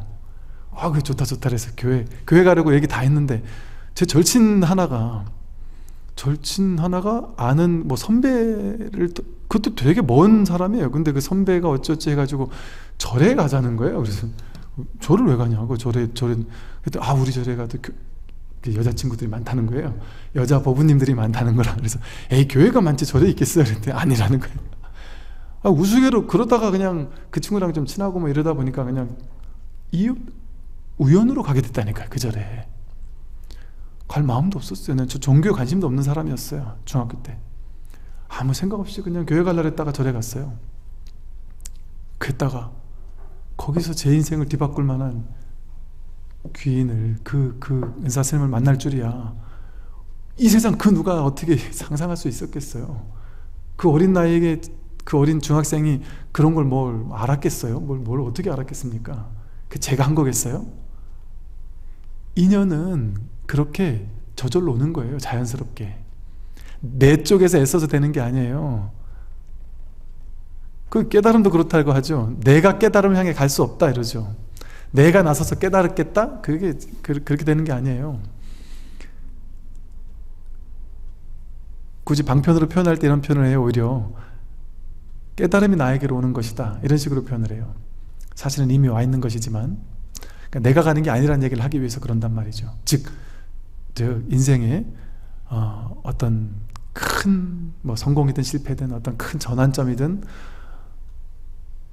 아 그래 좋다 좋다 그래서 교회 교회 가려고 얘기 다 했는데 제 절친 하나가 절친 하나가 아는 뭐 선배를 그것도 되게 먼 사람이에요. 근데 그 선배가 어쩌지 해가지고 절에 가자는 거예요. 그래서 절을 왜 가냐고 절에 절에. 그랬더니 아 우리 절에 가도 교, 그 여자친구들이 많다는 거예요. 여자 법부님들이 많다는 거라. 그래서 에이 교회가 많지 절에 있겠어요? 그랬더니 아니라는 거예요. 아, 우스개로 그러다가 그냥 그 친구랑 좀 친하고 뭐 이러다 보니까 그냥 이유 우연으로 가게 됐다니까요 그 절에 갈 마음도 없었어요 저 종교에 관심도 없는 사람이었어요 중학교 때 아무 생각 없이 그냥 교회 갈라 했다가 절에 갔어요 그랬다가 거기서 제 인생을 뒤바꿀 만한 귀인을 그, 그 은사스님을 만날 줄이야 이 세상 그 누가 어떻게 상상할 수 있었겠어요 그 어린 나이에 그 어린 중학생이 그런 걸 뭘 알았겠어요? 뭘, 뭘 어떻게 알았겠습니까? 그 제가 한 거겠어요? 인연은 그렇게 저절로 오는 거예요 자연스럽게. 내 쪽에서 애써서 되는 게 아니에요. 그 깨달음도 그렇다고 하죠. 내가 깨달음 향해 갈 수 없다 이러죠. 내가 나서서 깨달았겠다? 그게 그, 그렇게 되는 게 아니에요. 굳이 방편으로 표현할 때 이런 표현을 해요 오히려. 깨달음이 나에게로 오는 것이다. 이런 식으로 표현을 해요. 사실은 이미 와 있는 것이지만. 그러니까 내가 가는 게 아니라는 얘기를 하기 위해서 그런단 말이죠. 즉 인생에 어, 어떤 큰 뭐 성공이든 실패든 어떤 큰 전환점이든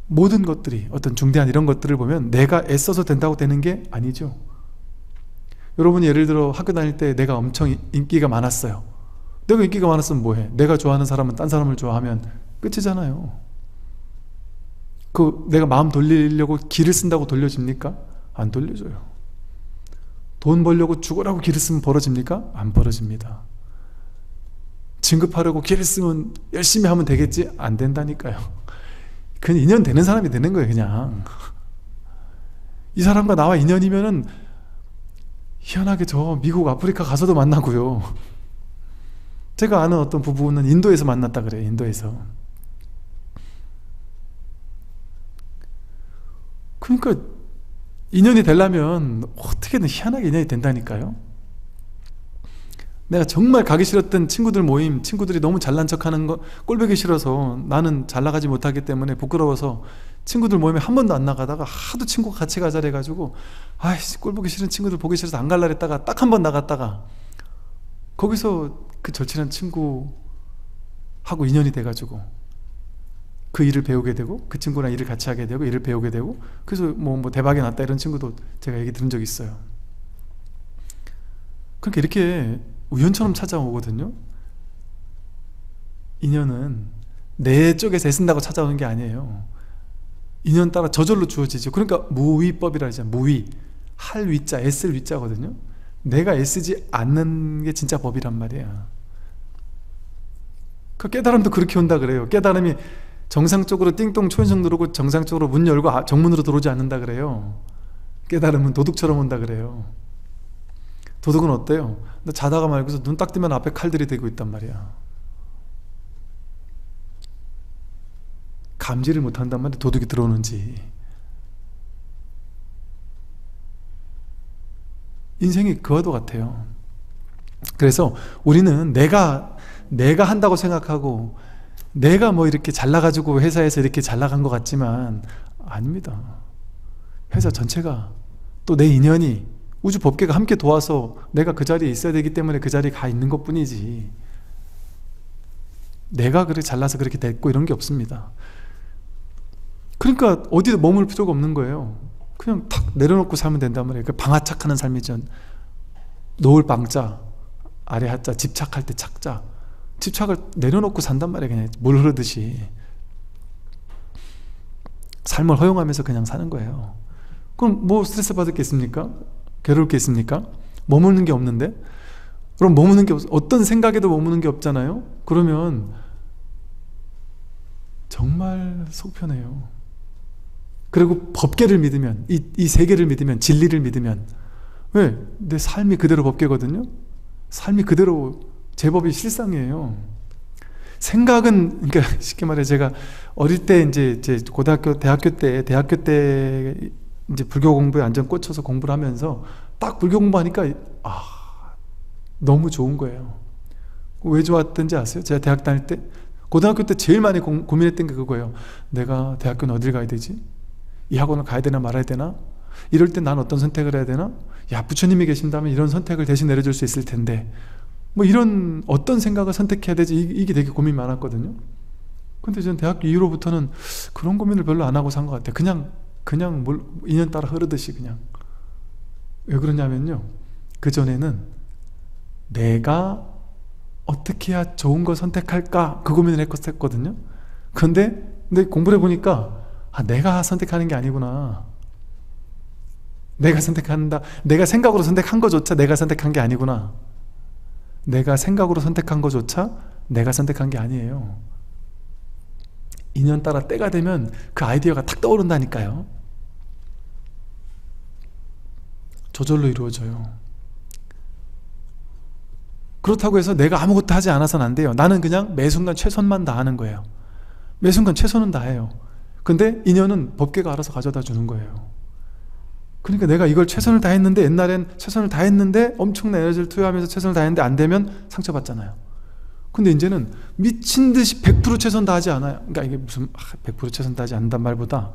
모든 것들이 어떤 중대한 이런 것들을 보면 내가 애써서 된다고 되는 게 아니죠. 여러분이 예를 들어 학교 다닐 때 내가 엄청 인기가 많았어요. 내가 인기가 많았으면 뭐해? 내가 좋아하는 사람은 딴 사람을 좋아하면 끝이잖아요. 그 내가 마음 돌리려고 길을 쓴다고 돌려집니까? 안 돌려줘요 돈 벌려고 죽으라고 길을 쓰면 벌어집니까? 안 벌어집니다. 진급하려고 길을 쓰면 열심히 하면 되겠지? 안 된다니까요. 그냥 인연 되는 사람이 되는 거예요 그냥. 이 사람과 나와 인연이면은 희한하게 저 미국 아프리카 가서도 만나고요. 제가 아는 어떤 부부는 인도에서 만났다 그래요 인도에서. 그러니까 인연이 되려면 어떻게든 희한하게 인연이 된다니까요. 내가 정말 가기 싫었던 친구들 모임 친구들이 너무 잘난 척하는 거 꼴보기 싫어서 나는 잘 나가지 못하기 때문에 부끄러워서 친구들 모임에 한 번도 안 나가다가 하도 친구가 같이 가자 해가지고 아이씨 꼴보기 싫은 친구들 보기 싫어서 안 갈라 했다가 딱 한 번 나갔다가 거기서 그 절친한 친구하고 인연이 돼 가지고 그 일을 배우게 되고 그 친구랑 일을 같이 하게 되고 일을 배우게 되고 그래서 뭐, 뭐 대박이 났다 이런 친구도 제가 얘기 들은 적 있어요. 그러니까 이렇게 우연처럼 찾아오거든요. 인연은 내 쪽에서 애쓴다고 찾아오는 게 아니에요. 인연 따라 저절로 주어지죠. 그러니까 무위법이라 하죠. 무위. 할 위자 애쓸 위자거든요. 내가 애쓰지 않는 게 진짜 법이란 말이야 그 깨달음도 그렇게 온다 그래요. 깨달음이 정상적으로 띵동 초인성 누르고 정상적으로 문 열고 아, 정문으로 들어오지 않는다 그래요. 깨달으면 도둑처럼 온다 그래요. 도둑은 어때요? 나 자다가 말고서 눈 딱 뜨면 앞에 칼들이 대고 있단 말이야. 감지를 못한단 말이야 도둑이 들어오는지. 인생이 그와도 같아요. 그래서 우리는 내가 내가 한다고 생각하고 내가 뭐 이렇게 잘 나가지고 회사에서 이렇게 잘 나간 것 같지만 아닙니다. 회사 전체가 또 내 인연이 우주 법계가 함께 도와서 내가 그 자리에 있어야 되기 때문에 그 자리에 가 있는 것 뿐이지. 내가 그렇게 잘나서 그렇게 됐고 이런 게 없습니다. 그러니까 어디도 머물 필요가 없는 거예요. 그냥 탁 내려놓고 살면 된단 말이에요. 그 방아착하는 삶이죠. 놓을 방자 아래 하자 집착할 때 착자 집착을 내려놓고 산단 말이에요 그냥 물 흐르듯이 삶을 허용하면서 그냥 사는 거예요 그럼 뭐 스트레스 받을 게 있습니까? 괴로울 게 있습니까? 머무는 게 없는데? 그럼 머무는 게 없, 어떤 생각에도 머무는 게 없잖아요? 그러면 정말 속편해요 그리고 법계를 믿으면 이, 이 세계를 믿으면 진리를 믿으면 왜? 내 삶이 그대로 법계거든요 삶이 그대로 제법이 실상이에요 생각은 그러니까 쉽게 말해 제가 어릴 때 이제 제 고등학교 대학교 때 대학교 때 이제 불교 공부에 완전 꽂혀서 공부를 하면서 딱 불교 공부하니까 아 너무 좋은 거예요 왜 좋았던지 아세요? 제가 대학 다닐 때 고등학교 때 제일 많이 고, 민했던 게 그거예요 내가 대학교는 어딜 가야 되지? 이 학원을 가야 되나 말아야 되나? 이럴 때 난 어떤 선택을 해야 되나? 야 부처님이 계신다면 이런 선택을 대신 내려줄 수 있을 텐데 뭐 이런 어떤 생각을 선택해야 되지? 이게 되게 고민 많았거든요. 근데 저는 대학교 이후로부터는 그런 고민을 별로 안 하고 산 것 같아요. 그냥 그냥 물, 인연 따라 흐르듯이 그냥. 왜 그러냐면요. 그 전에는 내가 어떻게 해야 좋은 걸 선택할까? 그 고민을 했거든요. 근데 근데 공부를 해보니까 아 내가 선택하는 게 아니구나. 내가 선택한다. 내가 생각으로 선택한 것조차 내가 선택한 게 아니구나 내가 생각으로 선택한 것조차 내가 선택한 게 아니에요. 인연 따라 때가 되면 그 아이디어가 탁 떠오른다니까요. 저절로 이루어져요. 그렇다고 해서 내가 아무것도 하지 않아서는 안 돼요. 나는 그냥 매 순간 최선만 다하는 거예요. 매 순간 최선은 다해요. 근데 인연은 법계가 알아서 가져다 주는 거예요 그러니까 내가 이걸 최선을 다했는데 옛날엔 최선을 다했는데 엄청난 에너지를 투여하면서 최선을 다했는데 안 되면 상처받잖아요. 근데 이제는 미친 듯이 100% 최선 다하지 않아요. 그러니까 이게 무슨 100% 아, 최선 다하지 않는단 말보다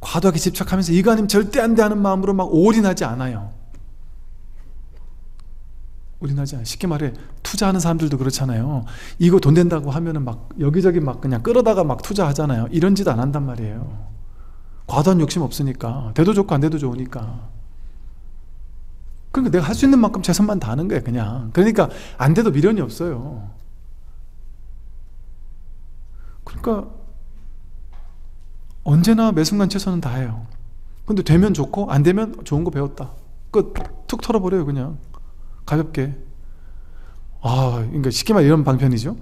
과도하게 집착하면서 이거 아니면 절대 안 돼 하는 마음으로 막 올인하지 않아요. 올인하지 않아요. 쉽게 말해 투자하는 사람들도 그렇잖아요. 이거 돈 된다고 하면은 막 여기저기 막 그냥 끌어다가 막 투자하잖아요. 이런 짓 안 한단 말이에요 과도한 욕심 없으니까. 돼도 좋고 안 돼도 좋으니까. 그러니까 내가 할 수 있는 만큼 최선만 다하는 거예요 그냥. 그러니까 안 돼도 미련이 없어요. 그러니까 언제나 매 순간 최선은 다해요. 근데 되면 좋고 안 되면 좋은 거 배웠다. 끝툭 털어버려요 그냥. 가볍게. 아 그러니까 쉽게 말해 이런 방편이죠.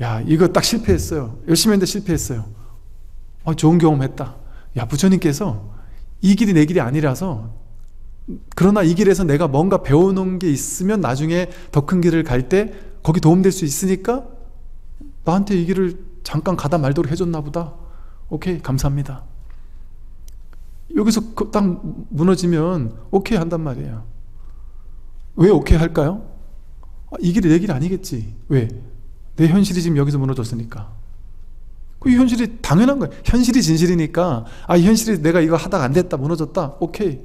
야 이거 딱 실패했어요. 열심히 했는데 실패했어요. 아, 좋은 경험 했다 야 부처님께서 이 길이 내 길이 아니라서 그러나 이 길에서 내가 뭔가 배워놓은 게 있으면 나중에 더 큰 길을 갈 때 거기 도움될 수 있으니까 나한테 이 길을 잠깐 가다 말도록 해줬나 보다. 오케이 감사합니다. 여기서 그딱 무너지면 오케이 한단 말이에요. 왜 오케이 할까요? 아, 이 길이 내 길이 아니겠지. 왜? 내 현실이 지금 여기서 무너졌으니까 그 현실이 당연한 거예요. 현실이 진실이니까 아 현실이 내가 이거 하다가 안 됐다 무너졌다 오케이.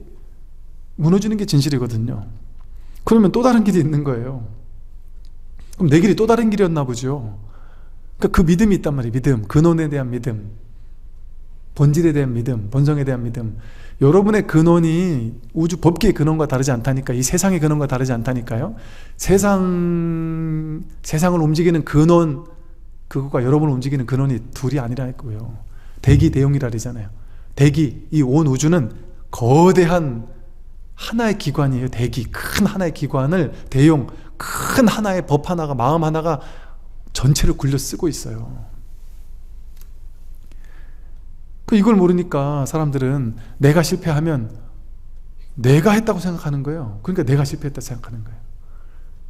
무너지는 게 진실이거든요. 그러면 또 다른 길이 있는 거예요. 그럼 내 길이 또 다른 길이었나 보죠. 그러니까 그 믿음이 있단 말이에요 믿음. 근원에 대한 믿음. 본질에 대한 믿음 본성에 대한 믿음. 여러분의 근원이 우주 법계의 근원과 다르지 않다니까 이 세상의 근원과 다르지 않다니까요. 세상 세상을 움직이는 근원 그것과 여러분을 움직이는 근원이 둘이 아니라고요. 대기 대용이라 그러잖아요. 대기 이 온 우주는 거대한 하나의 기관이에요. 대기 큰 하나의 기관을 대용 큰 하나의 법 하나가 마음 하나가 전체를 굴려 쓰고 있어요. 그 이걸 모르니까 사람들은 내가 실패하면 내가 했다고 생각하는 거예요. 그러니까 내가 실패했다 생각하는 거예요.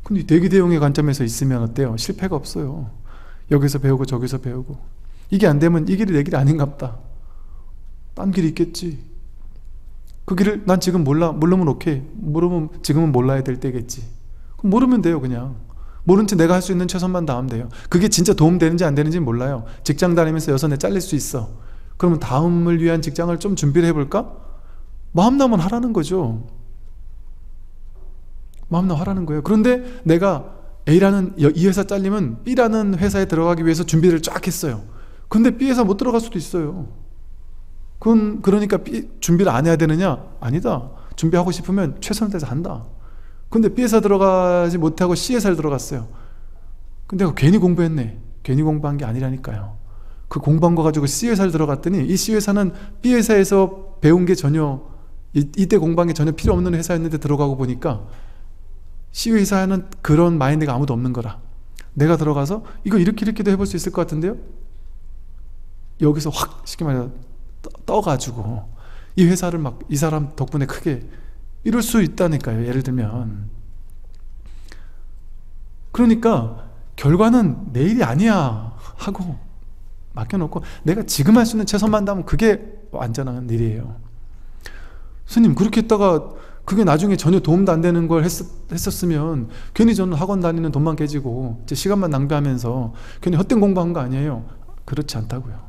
근데 대기 대용의 관점에서 있으면 어때요? 실패가 없어요 여기서 배우고 저기서 배우고. 이게 안 되면 이 길이 내 길이 아닌갑다. 딴 길이 있겠지. 그 길을 난 지금 몰라 모르면 오케이. 모르면 지금은 몰라야 될 때겠지. 모르면 돼요 그냥. 모른 채 내가 할 수 있는 최선만 다하면 돼요. 그게 진짜 도움 되는지 안 되는지 몰라요. 직장 다니면서 여선에 잘릴 수 있어. 그러면 다음을 위한 직장을 좀 준비를 해볼까? 마음 나면 하라는 거죠. 마음나 하라는 거예요. 그런데 내가 A라는 이 회사 잘리면 B라는 회사에 들어가기 위해서 준비를 쫙 했어요. 근데 B 회사 못 들어갈 수도 있어요. 그건 그러니까 B 준비를 안 해야 되느냐? 아니다. 준비하고 싶으면 최선을 다해서 한다. 근데 B 회사 들어가지 못하고 C 회사를 들어갔어요. 근데 괜히 공부했네. 괜히 공부한 게 아니라니까요. 그 공부한 거 가지고 C 회사를 들어갔더니 이 C 회사는 B 회사에서 배운 게 전혀 이, 이때 공부한 게 전혀 필요 없는 회사였는데 들어가고 보니까 회사는 그런 마인드가 아무도 없는 거라. 내가 들어가서 이거 이렇게 이렇게도 해볼 수 있을 것 같은데요? 여기서 확 쉽게 말해 떠가지고 이 회사를 막 이 사람 덕분에 크게 이럴 수 있다니까요. 예를 들면 그러니까 결과는 내일이 아니야 하고 맡겨놓고 내가 지금 할 수 있는 최선만 다하면 그게 완전한 일이에요. 스님 그렇게 했다가 그게 나중에 전혀 도움도 안 되는 걸 했, 었으면 괜히 저는 학원 다니는 돈만 깨지고 제 시간만 낭비하면서 괜히 헛된 공부한 거 아니에요? 그렇지 않다고요.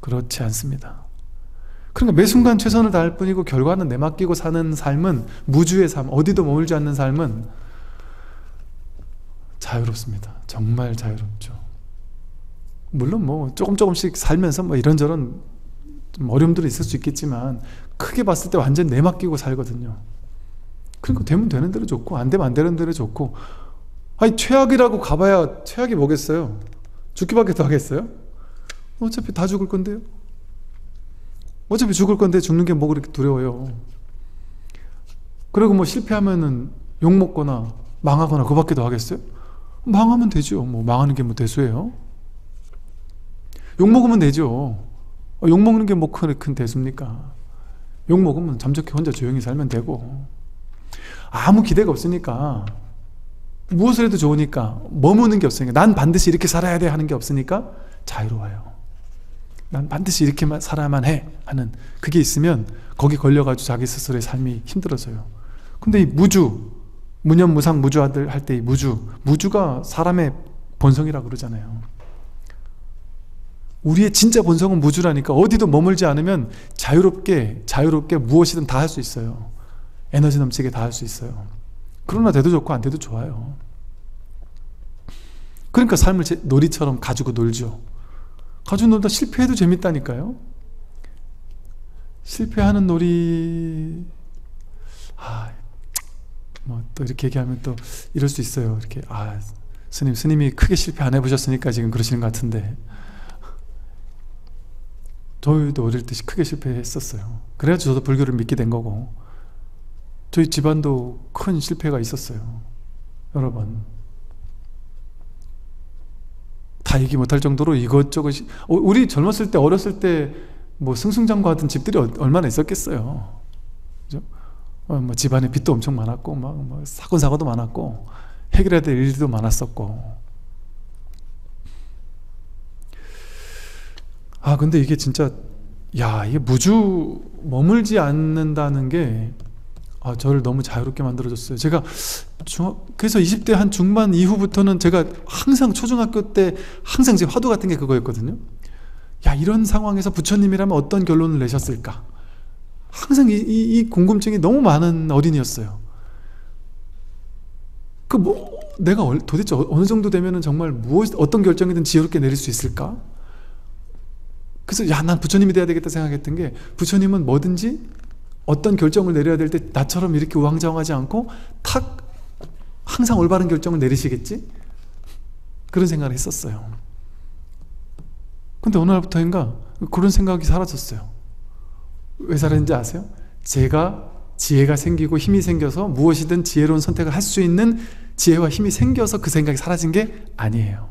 그렇지 않습니다. 그러니까 매 순간 최선을 다할 뿐이고 결과는 내맡기고 사는 삶은 무주의 삶, 어디도 머물지 않는 삶은 자유롭습니다. 정말 자유롭죠. 물론 뭐 조금 조금씩 살면서 뭐 이런저런 어려움들이 있을 수 있겠지만 크게 봤을 때 완전 내맡기고 살거든요. 그러니까 되면 되는 대로 좋고 안 되면 안 되는 대로 좋고 아니 최악이라고 가봐야 최악이 뭐겠어요? 죽기밖에 더 하겠어요? 어차피 다 죽을 건데요. 어차피 죽을 건데 죽는 게 뭐 그렇게 두려워요. 그리고 뭐 실패하면은 욕 먹거나 망하거나 그밖에 더 하겠어요? 망하면 되죠. 뭐 망하는 게 뭐 대수예요? 욕 먹으면 되죠. 욕 먹는 게 뭐 큰 대수입니까? 욕먹으면 잠적히 혼자 조용히 살면 되고 아무 기대가 없으니까 무엇을 해도 좋으니까 머무는 게 없으니까 난 반드시 이렇게 살아야 돼 하는 게 없으니까 자유로워요. 난 반드시 이렇게만 살아야만 해 하는 그게 있으면 거기 걸려가지고 자기 스스로의 삶이 힘들어져요. 근데 이 무주, 무념무상 무주아들 할 때 이 무주, 무주가 사람의 본성이라고 그러잖아요. 우리의 진짜 본성은 무주라니까 어디도 머물지 않으면 자유롭게 자유롭게 무엇이든 다 할 수 있어요. 에너지 넘치게 다 할 수 있어요. 그러나 돼도 좋고 안 돼도 좋아요. 그러니까 삶을 놀이처럼 가지고 놀죠. 가지고 놀다 실패해도 재밌다니까요. 실패하는 놀이 아, 뭐 또 이렇게 얘기하면 또 이럴 수 있어요. 이렇게 아, 스님 스님이 크게 실패 안 해보셨으니까 지금 그러시는 것 같은데 저희도 어릴 때 크게 실패했었어요. 그래서 저도 불교를 믿게 된 거고 저희 집안도 큰 실패가 있었어요. 여러 번. 다 얘기 못할 정도로 이것저것 어, 우리 젊었을 때 어렸을 때 뭐 승승장구하던 집들이 얼마나 있었겠어요. 그죠? 어, 뭐 집안에 빚도 엄청 많았고 막 뭐 사건 사고도 많았고 해결해야 될 일도 많았었고 아 근데 이게 진짜 야 이게 무주 머물지 않는다는 게 아, 저를 너무 자유롭게 만들어줬어요. 제가 중, 그래서 20대 한 중반 이후부터는 제가 항상 초중학교 때 항상 제 화두 같은 게 그거였거든요. 야 이런 상황에서 부처님이라면 어떤 결론을 내셨을까? 항상 이, 이, 이 궁금증이 너무 많은 어린이였어요. 그 뭐 내가 도대체 어느 정도 되면은 정말 무엇 어떤 결정이든 지혜롭게 내릴 수 있을까? 그래서 야 난 부처님이 돼야 되겠다 생각했던 게 부처님은 뭐든지 어떤 결정을 내려야 될 때 나처럼 이렇게 우왕좌왕하지 않고 탁 항상 올바른 결정을 내리시겠지? 그런 생각을 했었어요. 근데 어느 날부터인가 그런 생각이 사라졌어요. 왜 사라졌는지 아세요? 제가 지혜가 생기고 힘이 생겨서 무엇이든 지혜로운 선택을 할 수 있는 지혜와 힘이 생겨서 그 생각이 사라진 게 아니에요.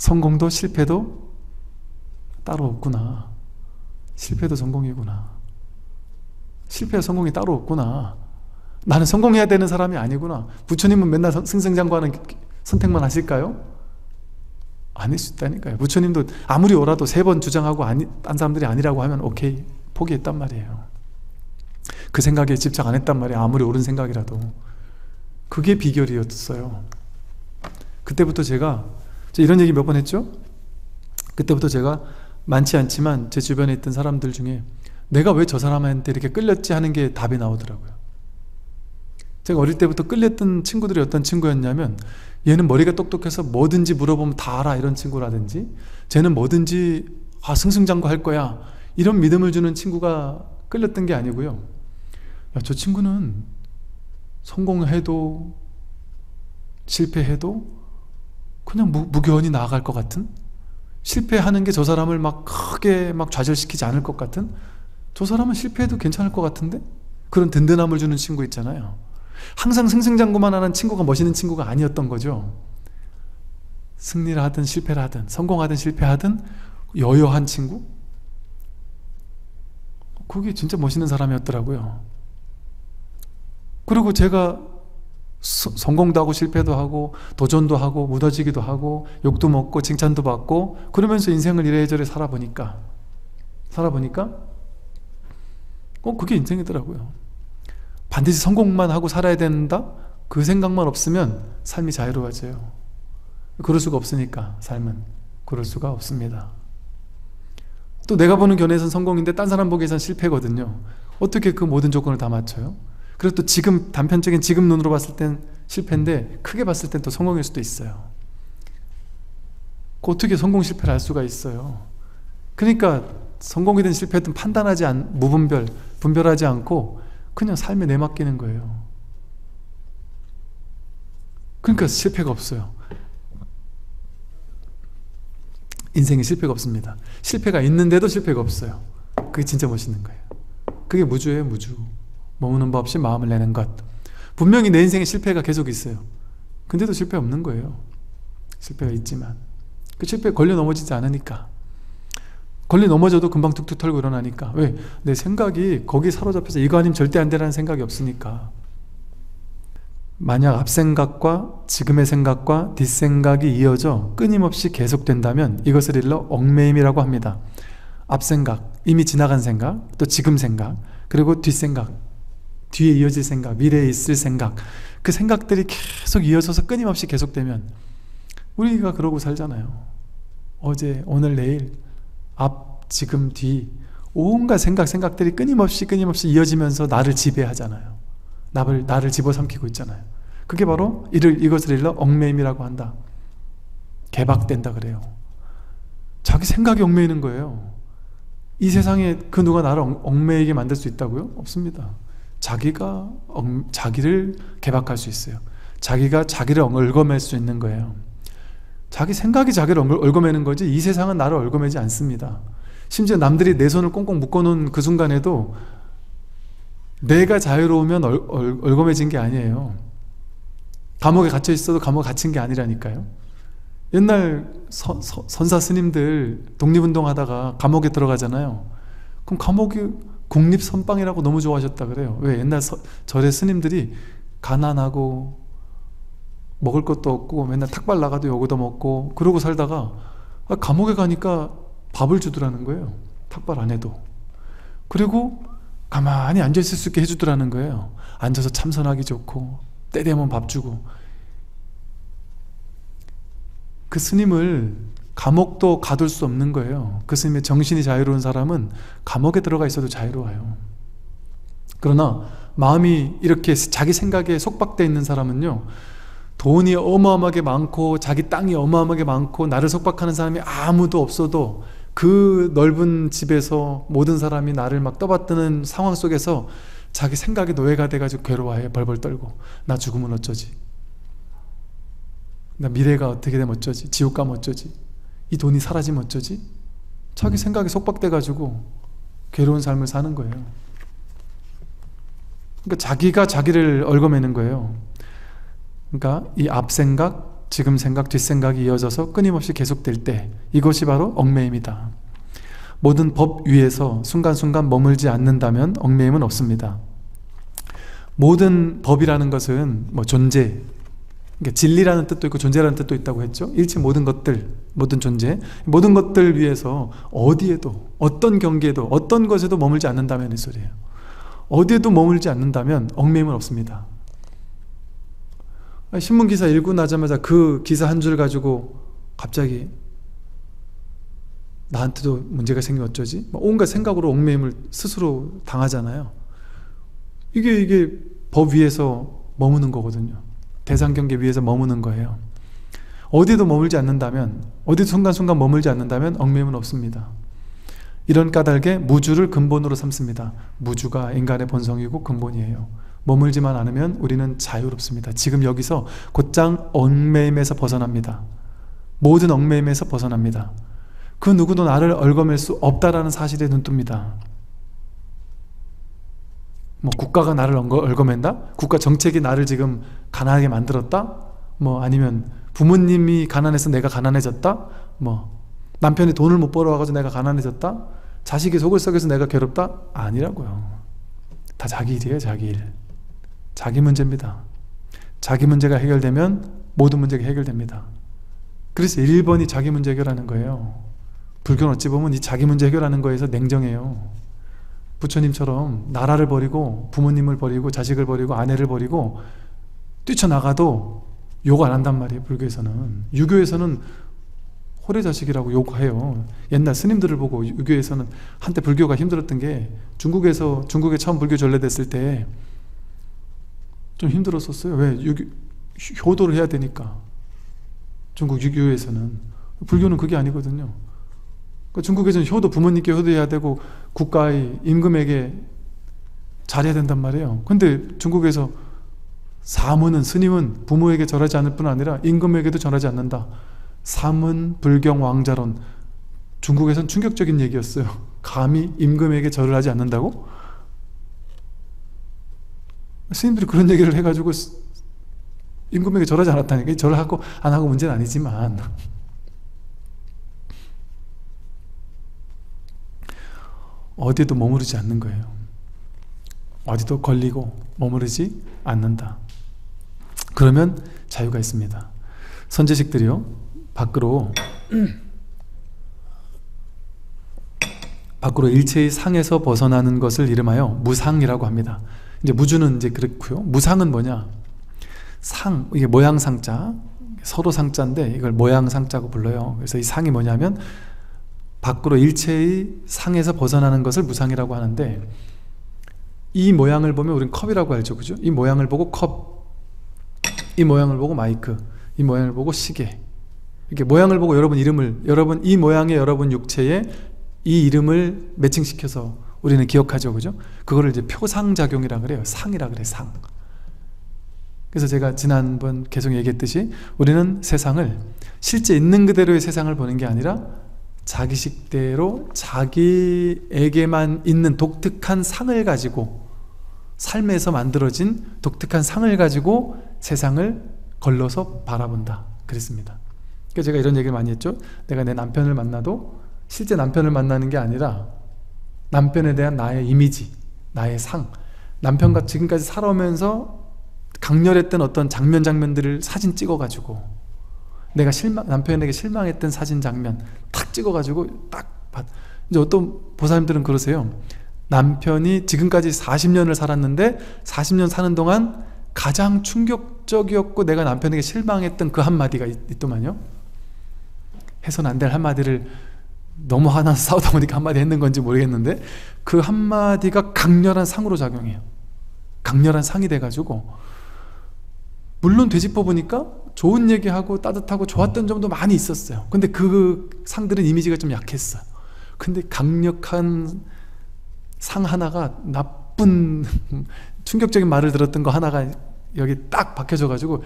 성공도 실패도 따로 없구나. 실패도 성공이구나. 실패와 성공이 따로 없구나. 나는 성공해야 되는 사람이 아니구나. 부처님은 맨날 승승장구하는 선택만 하실까요? 아닐 수 있다니까요. 부처님도 아무리 오라도 세 번 주장하고 아니, 딴 사람들이 아니라고 하면 오케이 포기했단 말이에요. 그 생각에 집착 안 했단 말이에요. 아무리 옳은 생각이라도. 그게 비결이었어요. 그때부터 제가 이런 얘기 몇 번 했죠? 그때부터 제가 많지 않지만 제 주변에 있던 사람들 중에 내가 왜 저 사람한테 이렇게 끌렸지 하는 게 답이 나오더라고요. 제가 어릴 때부터 끌렸던 친구들이 어떤 친구였냐면 얘는 머리가 똑똑해서 뭐든지 물어보면 다 알아 이런 친구라든지 쟤는 뭐든지 아 승승장구할 거야 이런 믿음을 주는 친구가 끌렸던 게 아니고요. 야, 저 친구는 성공해도 실패해도 그냥 무, 무교원이 나아갈 것 같은 실패하는 게 저 사람을 막 크게 막 좌절시키지 않을 것 같은 저 사람은 실패해도 괜찮을 것 같은데 그런 든든함을 주는 친구 있잖아요. 항상 승승장구만 하는 친구가 멋있는 친구가 아니었던 거죠. 승리를 하든 실패를 하든 성공하든 실패하든 여여한 친구? 그게 진짜 멋있는 사람이었더라고요. 그리고 제가 서, 성공도 하고 실패도 하고 도전도 하고 무너지기도 하고 욕도 먹고 칭찬도 받고 그러면서 인생을 이래저래 살아보니까 살아보니까 어 그게 인생이더라고요. 반드시 성공만 하고 살아야 된다? 그 생각만 없으면 삶이 자유로워져요. 그럴 수가 없으니까 삶은 그럴 수가 없습니다. 또 내가 보는 견해에선 성공인데 딴 사람 보기에선 실패거든요. 어떻게 그 모든 조건을 다 맞춰요? 그리고 또 지금 단편적인 지금 눈으로 봤을 땐 실패인데 크게 봤을 땐 또 성공일 수도 있어요. 그 어떻게 성공 실패를 알 수가 있어요? 그러니까 성공이든 실패든 판단하지 않 무분별 분별하지 않고 그냥 삶에 내맡기는 거예요. 그러니까 실패가 없어요. 인생에 실패가 없습니다. 실패가 있는데도 실패가 없어요. 그게 진짜 멋있는 거예요. 그게 무주예요, 무주. 머무는 법 없이 마음을 내는 것. 분명히 내 인생에 실패가 계속 있어요. 근데도 실패 없는 거예요. 실패가 있지만. 그 실패에 걸려 넘어지지 않으니까. 걸려 넘어져도 금방 툭툭 털고 일어나니까 왜? 내 생각이 거기 사로잡혀서 이거 아니면 절대 안 되라는 생각이 없으니까 만약 앞생각과 지금의 생각과 뒷생각이 이어져 끊임없이 계속된다면 이것을 일러 얽매임이라고 합니다 앞생각, 이미 지나간 생각, 또 지금 생각, 그리고 뒷생각 뒤에 이어질 생각, 미래에 있을 생각 그 생각들이 계속 이어져서 끊임없이 계속되면 우리가 그러고 살잖아요 어제, 오늘, 내일 앞, 지금, 뒤 온갖 생각, 생각들이 끊임없이 끊임없이 이어지면서 나를 지배하잖아요. 나를, 나를 집어삼키고 있잖아요. 그게 바로 이를, 이것을 일러 얽매임이라고 한다. 개박된다 그래요. 자기 생각이 얽매이는 거예요. 이 세상에 그 누가 나를 얽매이게 만들 수 있다고요? 없습니다. 자기가 얽, 자기를 개박할 수 있어요. 자기가 자기를 얽어맬 수 있는 거예요. 자기 생각이 자기를 얽어매는 거지 이 세상은 나를 얽어매지 않습니다. 심지어 남들이 내 손을 꽁꽁 묶어놓은 그 순간에도 내가 자유로우면 얼, 얼, 얽어매진 게 아니에요. 감옥에 갇혀 있어도 감옥에 갇힌 게 아니라니까요. 옛날 서, 서, 선사 스님들 독립운동 하다가 감옥에 들어가잖아요. 그럼 감옥이 국립 선방이라고 너무 좋아하셨다 그래요. 왜? 옛날 서, 절의 스님들이 가난하고 먹을 것도 없고 맨날 탁발 나가도 요거도 먹고 그러고 살다가 아, 감옥에 가니까 밥을 주더라는 거예요 탁발 안 해도 그리고 가만히 앉아있을 수 있게 해주더라는 거예요 앉아서 참선하기 좋고 때 되면 밥 주고 그 스님을 감옥도 가둘 수 없는 거예요. 그 스님의 정신이 자유로운 사람은 감옥에 들어가 있어도 자유로워요. 그러나 마음이 이렇게 자기 생각에 속박되어 있는 사람은요 돈이 어마어마하게 많고 자기 땅이 어마어마하게 많고 나를 속박하는 사람이 아무도 없어도 그 넓은 집에서 모든 사람이 나를 막 떠받드는 상황 속에서 자기 생각이 노예가 돼가지고 괴로워해 벌벌 떨고. 나 죽으면 어쩌지? 나 미래가 어떻게 되면 어쩌지? 지옥 가면 어쩌지 이 돈이 사라지면 어쩌지 자기 생각이 속박돼가지고 괴로운 삶을 사는 거예요 그러니까 자기가 자기를 얽어매는 거예요 그러니까 이 앞생각, 지금 생각, 뒷생각이 이어져서 끊임없이 계속될 때 이것이 바로 얽매임이다. 모든 법 위에서 순간순간 머물지 않는다면 얽매임은 없습니다. 모든 법이라는 것은 뭐 존재, 그러니까 진리라는 뜻도 있고 존재라는 뜻도 있다고 했죠. 일체 모든 것들, 모든 존재, 모든 것들 위해서 어디에도, 어떤 경계에도, 어떤 것에도 머물지 않는다면 이 소리예요. 어디에도 머물지 않는다면 얽매임은 없습니다. 신문 기사 읽고 나자마자 그 기사 한 줄 가지고 갑자기 나한테도 문제가 생기면 어쩌지? 온갖 생각으로 얽매임을 스스로 당하잖아요. 이게 이게 법 위에서 머무는 거거든요. 대상 경계 위에서 머무는 거예요. 어디도 머물지 않는다면 어디도 순간순간 머물지 않는다면 얽매임은 없습니다. 이런 까닭에 무주를 근본으로 삼습니다. 무주가 인간의 본성이고 근본이에요. 머물지만 않으면 우리는 자유롭습니다. 지금 여기서 곧장 얽매임에서 벗어납니다. 모든 얽매임에서 벗어납니다. 그 누구도 나를 얽어맬 수 없다라는 사실에 눈뜹니다. 뭐 국가가 나를 얽어맨다? 국가 정책이 나를 지금 가난하게 만들었다? 뭐 아니면 부모님이 가난해서 내가 가난해졌다? 뭐 남편이 돈을 못 벌어와가지고 내가 가난해졌다? 자식이 속을 썩여서 내가 괴롭다? 아니라고요. 다 자기 일이에요, 자기 일. 자기 문제입니다. 자기 문제가 해결되면 모든 문제가 해결됩니다. 그래서 1번이 자기 문제 해결하는 거예요. 불교는 어찌 보면 이 자기 문제 해결하는 거에서 냉정해요. 부처님처럼 나라를 버리고 부모님을 버리고 자식을 버리고 아내를 버리고 뛰쳐나가도 욕 안 한단 말이에요. 불교에서는. 유교에서는 호래자식이라고 욕해요. 옛날 스님들을 보고 유교에서는 한때 불교가 힘들었던 게 중국에서 중국에 처음 불교 전래됐을 때 좀 힘들었었어요. 왜? 유교, 효도를 해야 되니까. 중국 유교에서는. 불교는 그게 아니거든요. 그러니까 중국에서는 효도 부모님께 효도해야 되고 국가의 임금에게 잘해야 된단 말이에요. 근데 중국에서 사문은 스님은 부모에게 절하지 않을 뿐 아니라 임금에게도 절하지 않는다. 삼은 불경 왕자론 중국에선 충격적인 얘기였어요. 감히 임금에게 절을 하지 않는다고? 스님들이 그런 얘기를 해가지고 임금에게 절하지 않았다니까 절을 하고 안 하고 문제는 아니지만 어디에도 머무르지 않는 거예요. 어디도 걸리고 머무르지 않는다. 그러면 자유가 있습니다. 선제식들이요. 밖으로 밖으로 일체의 상에서 벗어나는 것을 이름하여 무상이라고 합니다. 이제 무주는 이제 그렇고요. 무상은 뭐냐? 상 이게 모양 상자 서로 상자인데 이걸 모양 상자고 불러요. 그래서 이 상이 뭐냐면 밖으로 일체의 상에서 벗어나는 것을 무상이라고 하는데 이 모양을 보면 우리는 컵이라고 알죠. 그죠? 이 모양을 보고 컵, 이 모양을 보고 마이크, 이 모양을 보고 시계. 이렇게 모양을 보고 여러분 이름을, 여러분 이 모양의 여러분 육체에 이 이름을 매칭시켜서 우리는 기억하죠. 그죠? 그거를 이제 표상작용이라 그래요. 상이라 그래, 상. 그래서 제가 지난번 계속 얘기했듯이 우리는 세상을 실제 있는 그대로의 세상을 보는 게 아니라 자기식대로 자기에게만 있는 독특한 상을 가지고 삶에서 만들어진 독특한 상을 가지고 세상을 걸러서 바라본다. 그랬습니다. 그러니까 제가 이런 얘기를 많이 했죠. 내가 내 남편을 만나도 실제 남편을 만나는 게 아니라 남편에 대한 나의 이미지 나의 상. 남편과 지금까지 살아오면서 강렬했던 어떤 장면 장면들을 사진 찍어 가지고 내가 실망 남편에게 실망했던 사진 장면 탁 찍어가지고 딱 받. 이제 어떤 보살님들은 그러세요. 남편이 지금까지 40년을 살았는데 40년 사는 동안 가장 충격적이었고 내가 남편에게 실망했던 그 한마디가 있, 더만요 해서는 안될 한마디를 너무 화나서 싸우다 보니까 한마디 했는 건지 모르겠는데 그 한마디가 강렬한 상으로 작용해요. 강렬한 상이 돼가지고 물론 되짚어 보니까 좋은 얘기하고 따뜻하고 좋았던 점도 많이 있었어요. 근데 그 상들은 이미지가 좀 약했어요. 근데 강력한 상 하나가 나쁜 충격적인 말을 들었던 거 하나가 여기 딱 박혀져 가지고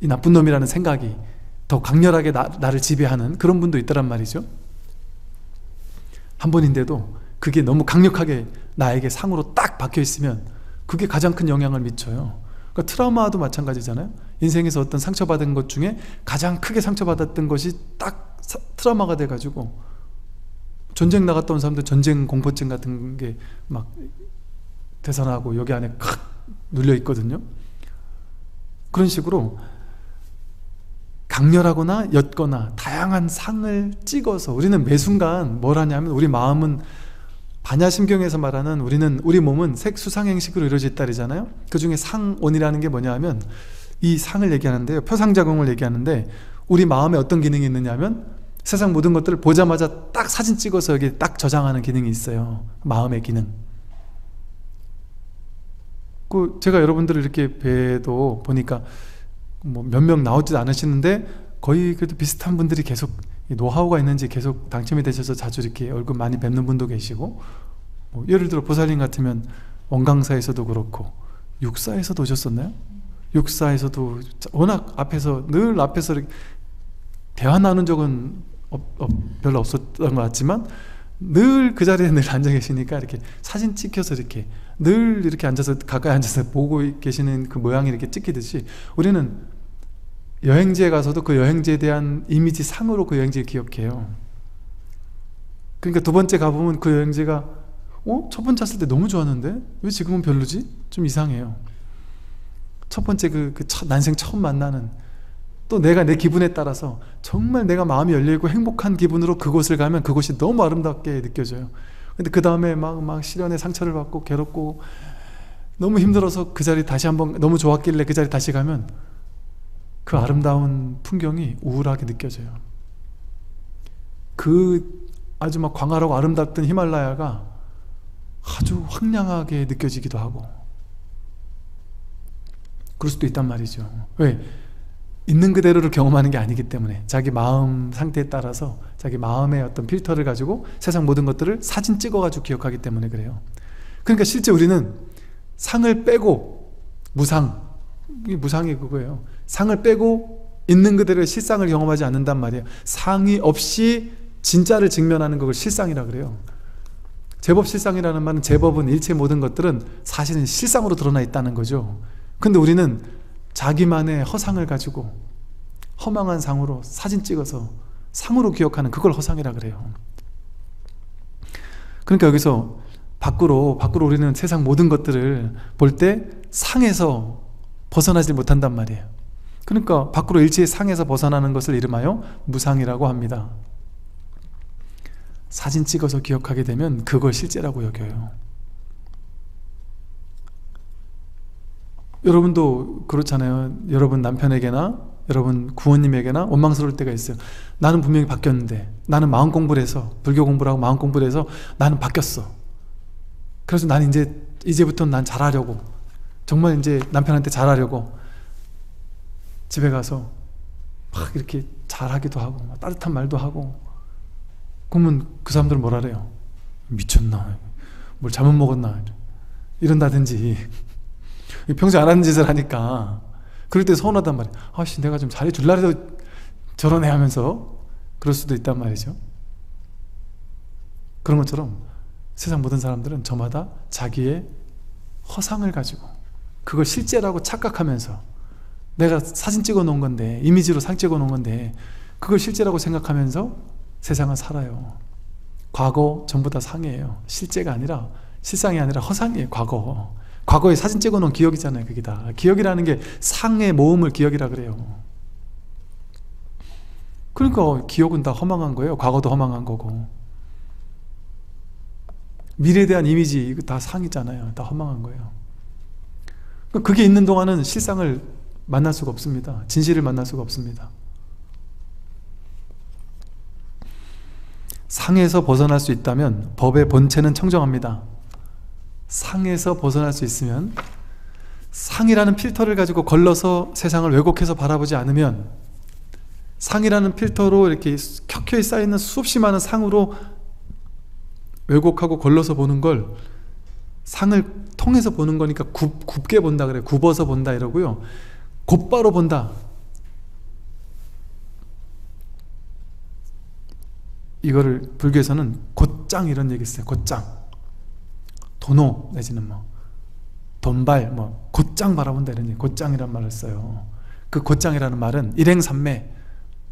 이 나쁜 놈이라는 생각이 더 강렬하게 나, 나를 지배하는 그런 분도 있더란 말이죠. 한 번인데도 그게 너무 강력하게 나에게 상으로 딱 박혀 있으면 그게 가장 큰 영향을 미쳐요. 그러니까 트라우마도 마찬가지잖아요. 인생에서 어떤 상처받은 것 중에 가장 크게 상처받았던 것이 딱 사, 트라우마가 돼가지고 전쟁 나갔다 온 사람들 전쟁 공포증 같은 게 막 대산하고 여기 안에 칵 눌려 있거든요. 그런 식으로 강렬하거나 옅거나 다양한 상을 찍어서 우리는 매 순간 뭘 하냐면 우리 마음은 반야심경에서 말하는 우리는 우리 몸은 색수상행식으로 이루어져 있다잖아요. 그 중에 상온이라는 게 뭐냐 면이 상을 얘기하는데요. 표상작용을 얘기하는데 우리 마음에 어떤 기능이 있느냐 면 세상 모든 것들을 보자마자 딱 사진 찍어서 여기 딱 저장하는 기능이 있어요 마음의 기능 그 제가 여러분들을 이렇게 뵈도 보니까 뭐 몇 명 나오지도 않으시는데 거의 그래도 비슷한 분들이 계속 노하우가 있는지 계속 당첨이 되셔서 자주 이렇게 얼굴 많이 뵙는 분도 계시고 뭐 예를 들어 보살님 같으면 원강사에서도 그렇고 육사에서도 오셨었나요? 육사에서도 워낙 앞에서 늘 앞에서 대화 나눈 적은 없, 없, 별로 없었던 것 같지만 늘 그 자리에 늘 앉아 계시니까 이렇게 사진 찍혀서 이렇게 늘 이렇게 앉아서 가까이 앉아서 보고 계시는 그 모양이 이렇게 찍히듯이 우리는 여행지에 가서도 그 여행지에 대한 이미지 상으로 그 여행지를 기억해요 그러니까 두 번째 가보면 그 여행지가 어? 첫 번째 왔을 때 너무 좋았는데 왜 지금은 별로지? 좀 이상해요 첫 번째 그, 그 첫, 난생 처음 만나는 또 내가 내 기분에 따라서 정말 내가 마음이 열려있고 행복한 기분으로 그곳을 가면 그곳이 너무 아름답게 느껴져요 근데 그 다음에 막, 막 시련의 상처를 받고 괴롭고 너무 힘들어서 그 자리 다시 한번 너무 좋았길래 그 자리 다시 가면 그 아름다운 풍경이 우울하게 느껴져요. 그 아주 막 광활하고 아름답던 히말라야가 아주 황량하게 느껴지기도 하고 그럴 수도 있단 말이죠. 왜? 있는 그대로를 경험하는 게 아니기 때문에 자기 마음 상태에 따라서 자기 마음의 어떤 필터를 가지고 세상 모든 것들을 사진 찍어가지고 기억하기 때문에 그래요. 그러니까 실제 우리는 상을 빼고 무상 이 무상이 그거예요 상을 빼고 있는 그대로의 실상을 경험하지 않는단 말이에요. 상이 없이 진짜를 직면하는 걸 실상이라 그래요. 제법 실상이라는 말은 제법은 일체 모든 것들은 사실은 실상으로 드러나 있다는 거죠. 근데 우리는 자기만의 허상을 가지고 허망한 상으로 사진 찍어서 상으로 기억하는 그걸 허상이라 그래요. 그러니까 여기서 밖으로 밖으로 우리는 세상 모든 것들을 볼 때 상에서 벗어나지 못한단 말이에요 그러니까 밖으로 일체의 상에서 벗어나는 것을 이름하여 무상이라고 합니다. 사진 찍어서 기억하게 되면 그걸 실제라고 여겨요. 여러분도 그렇잖아요. 여러분 남편에게나 여러분 구원님에게나 원망스러울 때가 있어요. 나는 분명히 바뀌었는데 나는 마음 공부를 해서 불교 공부를 하고 마음 공부를 해서 나는 바뀌었어. 그래서 나는 이제 이제부터는 난 잘하려고. 정말 이제 남편한테 잘하려고 집에 가서 막 이렇게 잘하기도 하고 따뜻한 말도 하고 그러면 그 사람들은 뭐라 그래요? 미쳤나? 뭘 잘못 먹었나? 이런다든지 평소에 안 하는 짓을 하니까 그럴 때 서운하단 말이에요 아씨 내가 좀 잘해줄라 해서 저러네 하면서 그럴 수도 있단 말이죠 그런 것처럼 세상 모든 사람들은 저마다 자기의 허상을 가지고 그걸 실제라고 착각하면서 내가 사진 찍어 놓은 건데 이미지로 상 찍어 놓은 건데 그걸 실제라고 생각하면서 세상을 살아요. 과거 전부 다 상이에요. 실제가 아니라 실상이 아니라 허상이에요 과거. 과거에 사진 찍어 놓은 기억이잖아요 그게 다. 기억이라는 게 상의 모음을 기억이라 그래요. 그러니까 기억은 다 허망한 거예요. 과거도 허망한 거고. 미래에 대한 이미지 이거 다 상이잖아요. 다 허망한 거예요. 그게 있는 동안은 실상을 만날 수가 없습니다. 진실을 만날 수가 없습니다. 상에서 벗어날 수 있다면 법의 본체는 청정합니다. 상에서 벗어날 수 있으면 상이라는 필터를 가지고 걸러서 세상을 왜곡해서 바라보지 않으면 상이라는 필터로 이렇게 켜켜이 쌓이는 수없이 많은 상으로 왜곡하고 걸러서 보는 걸 상을 통해서 보는 거니까 굽, 굽게 본다 그래요. 굽어서 본다 이러고요 곧바로 본다. 이거를 불교에서는 곧장 이런 얘기 있어요. 곧장. 도노 내지는 뭐 돈발 뭐 곧장 바라본다 이런 얘기 곧장이란 말을 써요. 그 곧장이라는 말은 일행삼매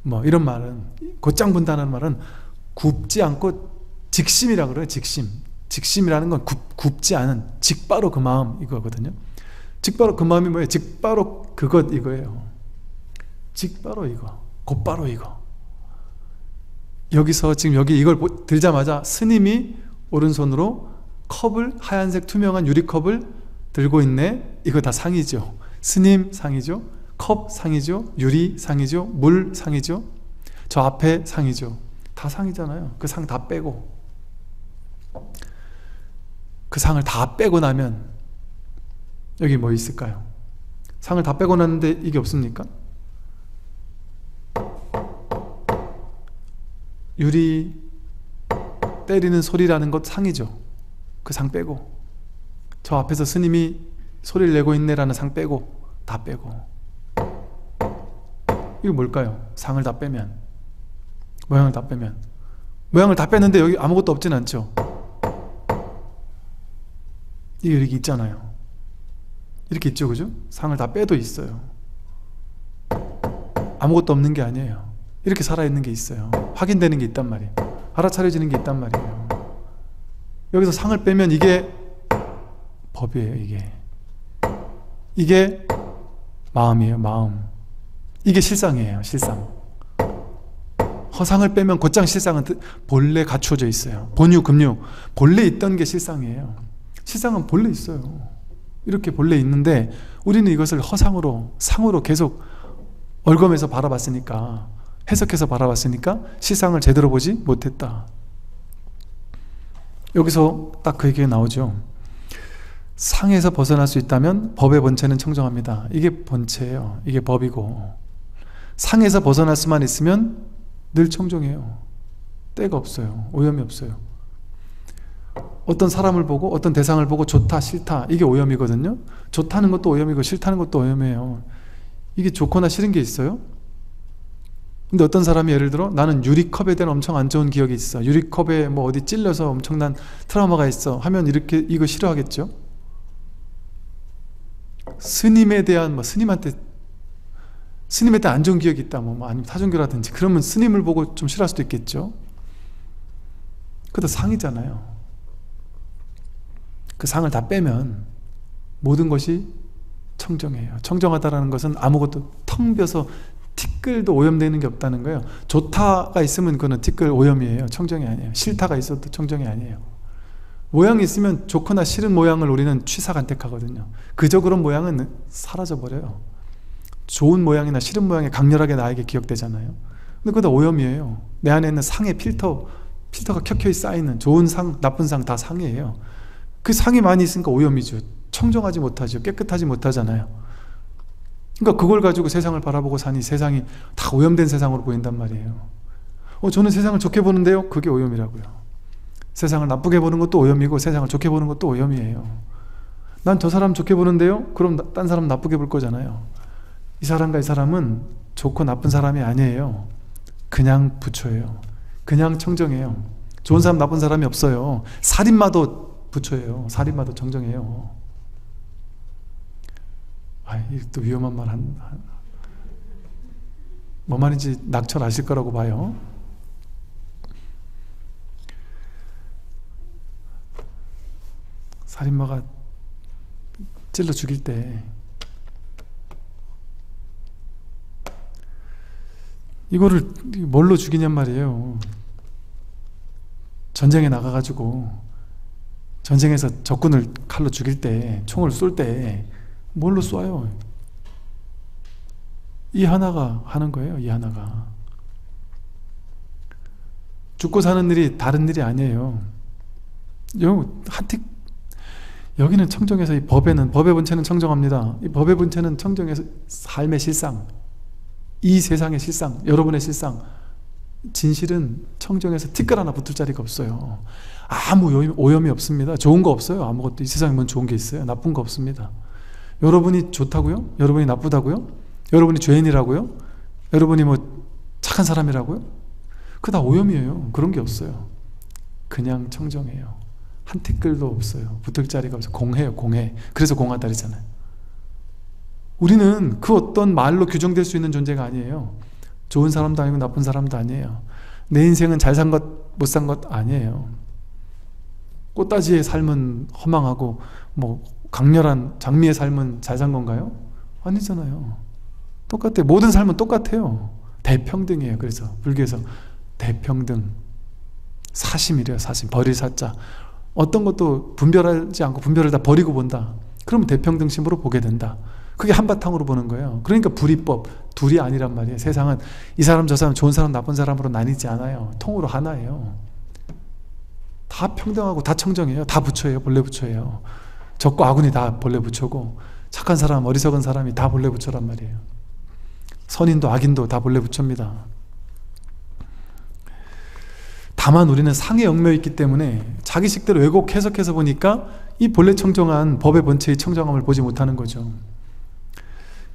뭐 이런 말은 곧장 본다는 말은 굽지 않고 직심이라 그래요 직심. 직심이라는 건 굽, 굽지 않은 직바로 그 마음 이거거든요 직바로 그 마음이 뭐예요? 직바로 그것 이거예요. 직바로 이거. 곧바로 이거. 여기서 지금 여기 이걸 들자마자 스님이 오른손으로 컵을 하얀색 투명한 유리컵을 들고 있네. 이거 다 상이죠. 스님 상이죠. 컵 상이죠. 유리 상이죠. 물 상이죠. 저 앞에 상이죠. 다 상이잖아요. 그 상 다 빼고. 그 상을 다 빼고 나면 여기 뭐 있을까요? 상을 다 빼고 났는데 이게 없습니까? 유리 때리는 소리라는 것 상이죠. 그 상 빼고. 저 앞에서 스님이 소리를 내고 있네라는 상 빼고 다 빼고. 이거 뭘까요? 상을 다 빼면. 모양을 다 빼면. 모양을 다 뺐는데 여기 아무것도 없진 않죠? 이게 이렇게 있잖아요 이렇게 있죠 그죠? 상을 다 빼도 있어요. 아무것도 없는 게 아니에요. 이렇게 살아있는 게 있어요. 확인되는 게 있단 말이에요. 알아차려지는 게 있단 말이에요. 여기서 상을 빼면 이게 법이에요 이게. 이게 마음이에요 마음. 이게 실상이에요 실상. 허상을 빼면 곧장 실상은 본래 갖추어져 있어요. 본유 금유. 본래 있던 게 실상이에요. 실상은 본래 있어요 이렇게 본래 있는데 우리는 이것을 허상으로 상으로 계속 얼검에서 바라봤으니까 해석해서 바라봤으니까 실상을 제대로 보지 못했다. 여기서 딱 그 얘기가 나오죠. 상에서 벗어날 수 있다면 법의 본체는 청정합니다. 이게 본체예요. 이게 법이고. 상에서 벗어날 수만 있으면 늘 청정해요. 때가 없어요. 오염이 없어요 어떤 사람을 보고 어떤 대상을 보고 좋다 싫다 이게 오염이거든요. 좋다는 것도 오염이고 싫다는 것도 오염이에요. 이게 좋거나 싫은 게 있어요? 근데 어떤 사람이 예를 들어 나는 유리컵에 대한 엄청 안 좋은 기억이 있어. 유리컵에 뭐 어디 찔려서 엄청난 트라우마가 있어 하면 이렇게 이거 싫어하겠죠? 스님에 대한 뭐 스님한테 스님에 대한 안 좋은 기억이 있다 뭐 아니면 사종교라든지 그러면 스님을 보고 좀 싫어할 수도 있겠죠? 그것도 상이잖아요 그 상을 다 빼면 모든 것이 청정해요. 청정하다라는 것은 아무것도 텅 비어서 티끌도 오염되는 게 없다는 거예요. 좋다가 있으면 그거는 티끌 오염이에요. 청정이 아니에요. 싫다가 있어도 청정이 아니에요. 모양이 있으면 좋거나 싫은 모양을 우리는 취사간택하거든요. 그저 그런 모양은 사라져버려요. 좋은 모양이나 싫은 모양이 강렬하게 나에게 기억되잖아요. 근데 그거 다 오염이에요. 내 안에 있는 상의 필터, 필터가 켜켜이 쌓이는 좋은 상, 나쁜 상 다 상이에요. 그 상이 많이 있으니까 오염이죠. 청정하지 못하죠. 깨끗하지 못하잖아요. 그러니까 그걸 가지고 세상을 바라보고 사니 세상이 다 오염된 세상으로 보인단 말이에요. 어, 저는 세상을 좋게 보는데요. 그게 오염이라고요. 세상을 나쁘게 보는 것도 오염이고 세상을 좋게 보는 것도 오염이에요. 난 저 사람 좋게 보는데요. 그럼 딴 사람 나쁘게 볼 거잖아요. 이 사람과 이 사람은 좋고 나쁜 사람이 아니에요. 그냥 부처예요. 그냥 청정해요. 좋은 사람 나쁜 사람이 없어요. 살인마도 부처예요. 살인마도 정정해요. 아, 또 위험한 말 한, 뭐 말인지 낙철 아실 거라고 봐요. 살인마가 찔러 죽일 때 이거를 뭘로 죽이냔 말이에요. 전쟁에 나가가지고 전쟁에서 적군을 칼로 죽일 때 총을 쏠 때 뭘로 쏴요? 이 하나가 하는 거예요 이 하나가. 죽고 사는 일이 다른 일이 아니에요. 여기는 청정해서 이 법에는 법의 본체는 청정합니다. 이 법의 본체는 청정해서 삶의 실상 이 세상의 실상 여러분의 실상 진실은 청정해서 티끌 하나 붙을 자리가 없어요 아무 오염이 없습니다. 좋은 거 없어요. 아무것도. 이 세상에 뭔 좋은 게 있어요? 나쁜 거 없습니다. 여러분이 좋다고요? 여러분이 나쁘다고요? 여러분이 죄인이라고요? 여러분이 뭐 착한 사람이라고요? 그 다 오염이에요. 그런 게 없어요. 그냥 청정해요. 한 티끌도 없어요. 붙을 자리가 없어요. 공해요 공해. 그래서 공하다리잖아요. 우리는 그 어떤 말로 규정될 수 있는 존재가 아니에요. 좋은 사람도 아니고 나쁜 사람도 아니에요. 내 인생은 잘 산 것, 못 산 것 아니에요 꽃다지의 삶은 허망하고 뭐 강렬한 장미의 삶은 잘산 건가요? 아니잖아요. 똑같아요 모든 삶은 똑같아요. 대평등이에요. 그래서 불교에서 대평등 사심이래요 사심. 버릴 사자. 어떤 것도 분별하지 않고 분별을 다 버리고 본다. 그러면 대평등심으로 보게 된다. 그게 한바탕으로 보는 거예요. 그러니까 불이법 둘이 아니란 말이에요. 세상은 이 사람 저 사람 좋은 사람 나쁜 사람으로 나뉘지 않아요. 통으로 하나예요 다 평등하고 다 청정해요. 다 부처예요. 본래 부처예요. 적고 아군이 다 본래 부처고 착한 사람 어리석은 사람이 다 본래 부처란 말이에요. 선인도 악인도 다 본래 부처입니다. 다만 우리는 상에 얽매 있기 때문에 자기식대로 왜곡 해석해서 보니까 이 본래 청정한 법의 본체의 청정함을 보지 못하는 거죠.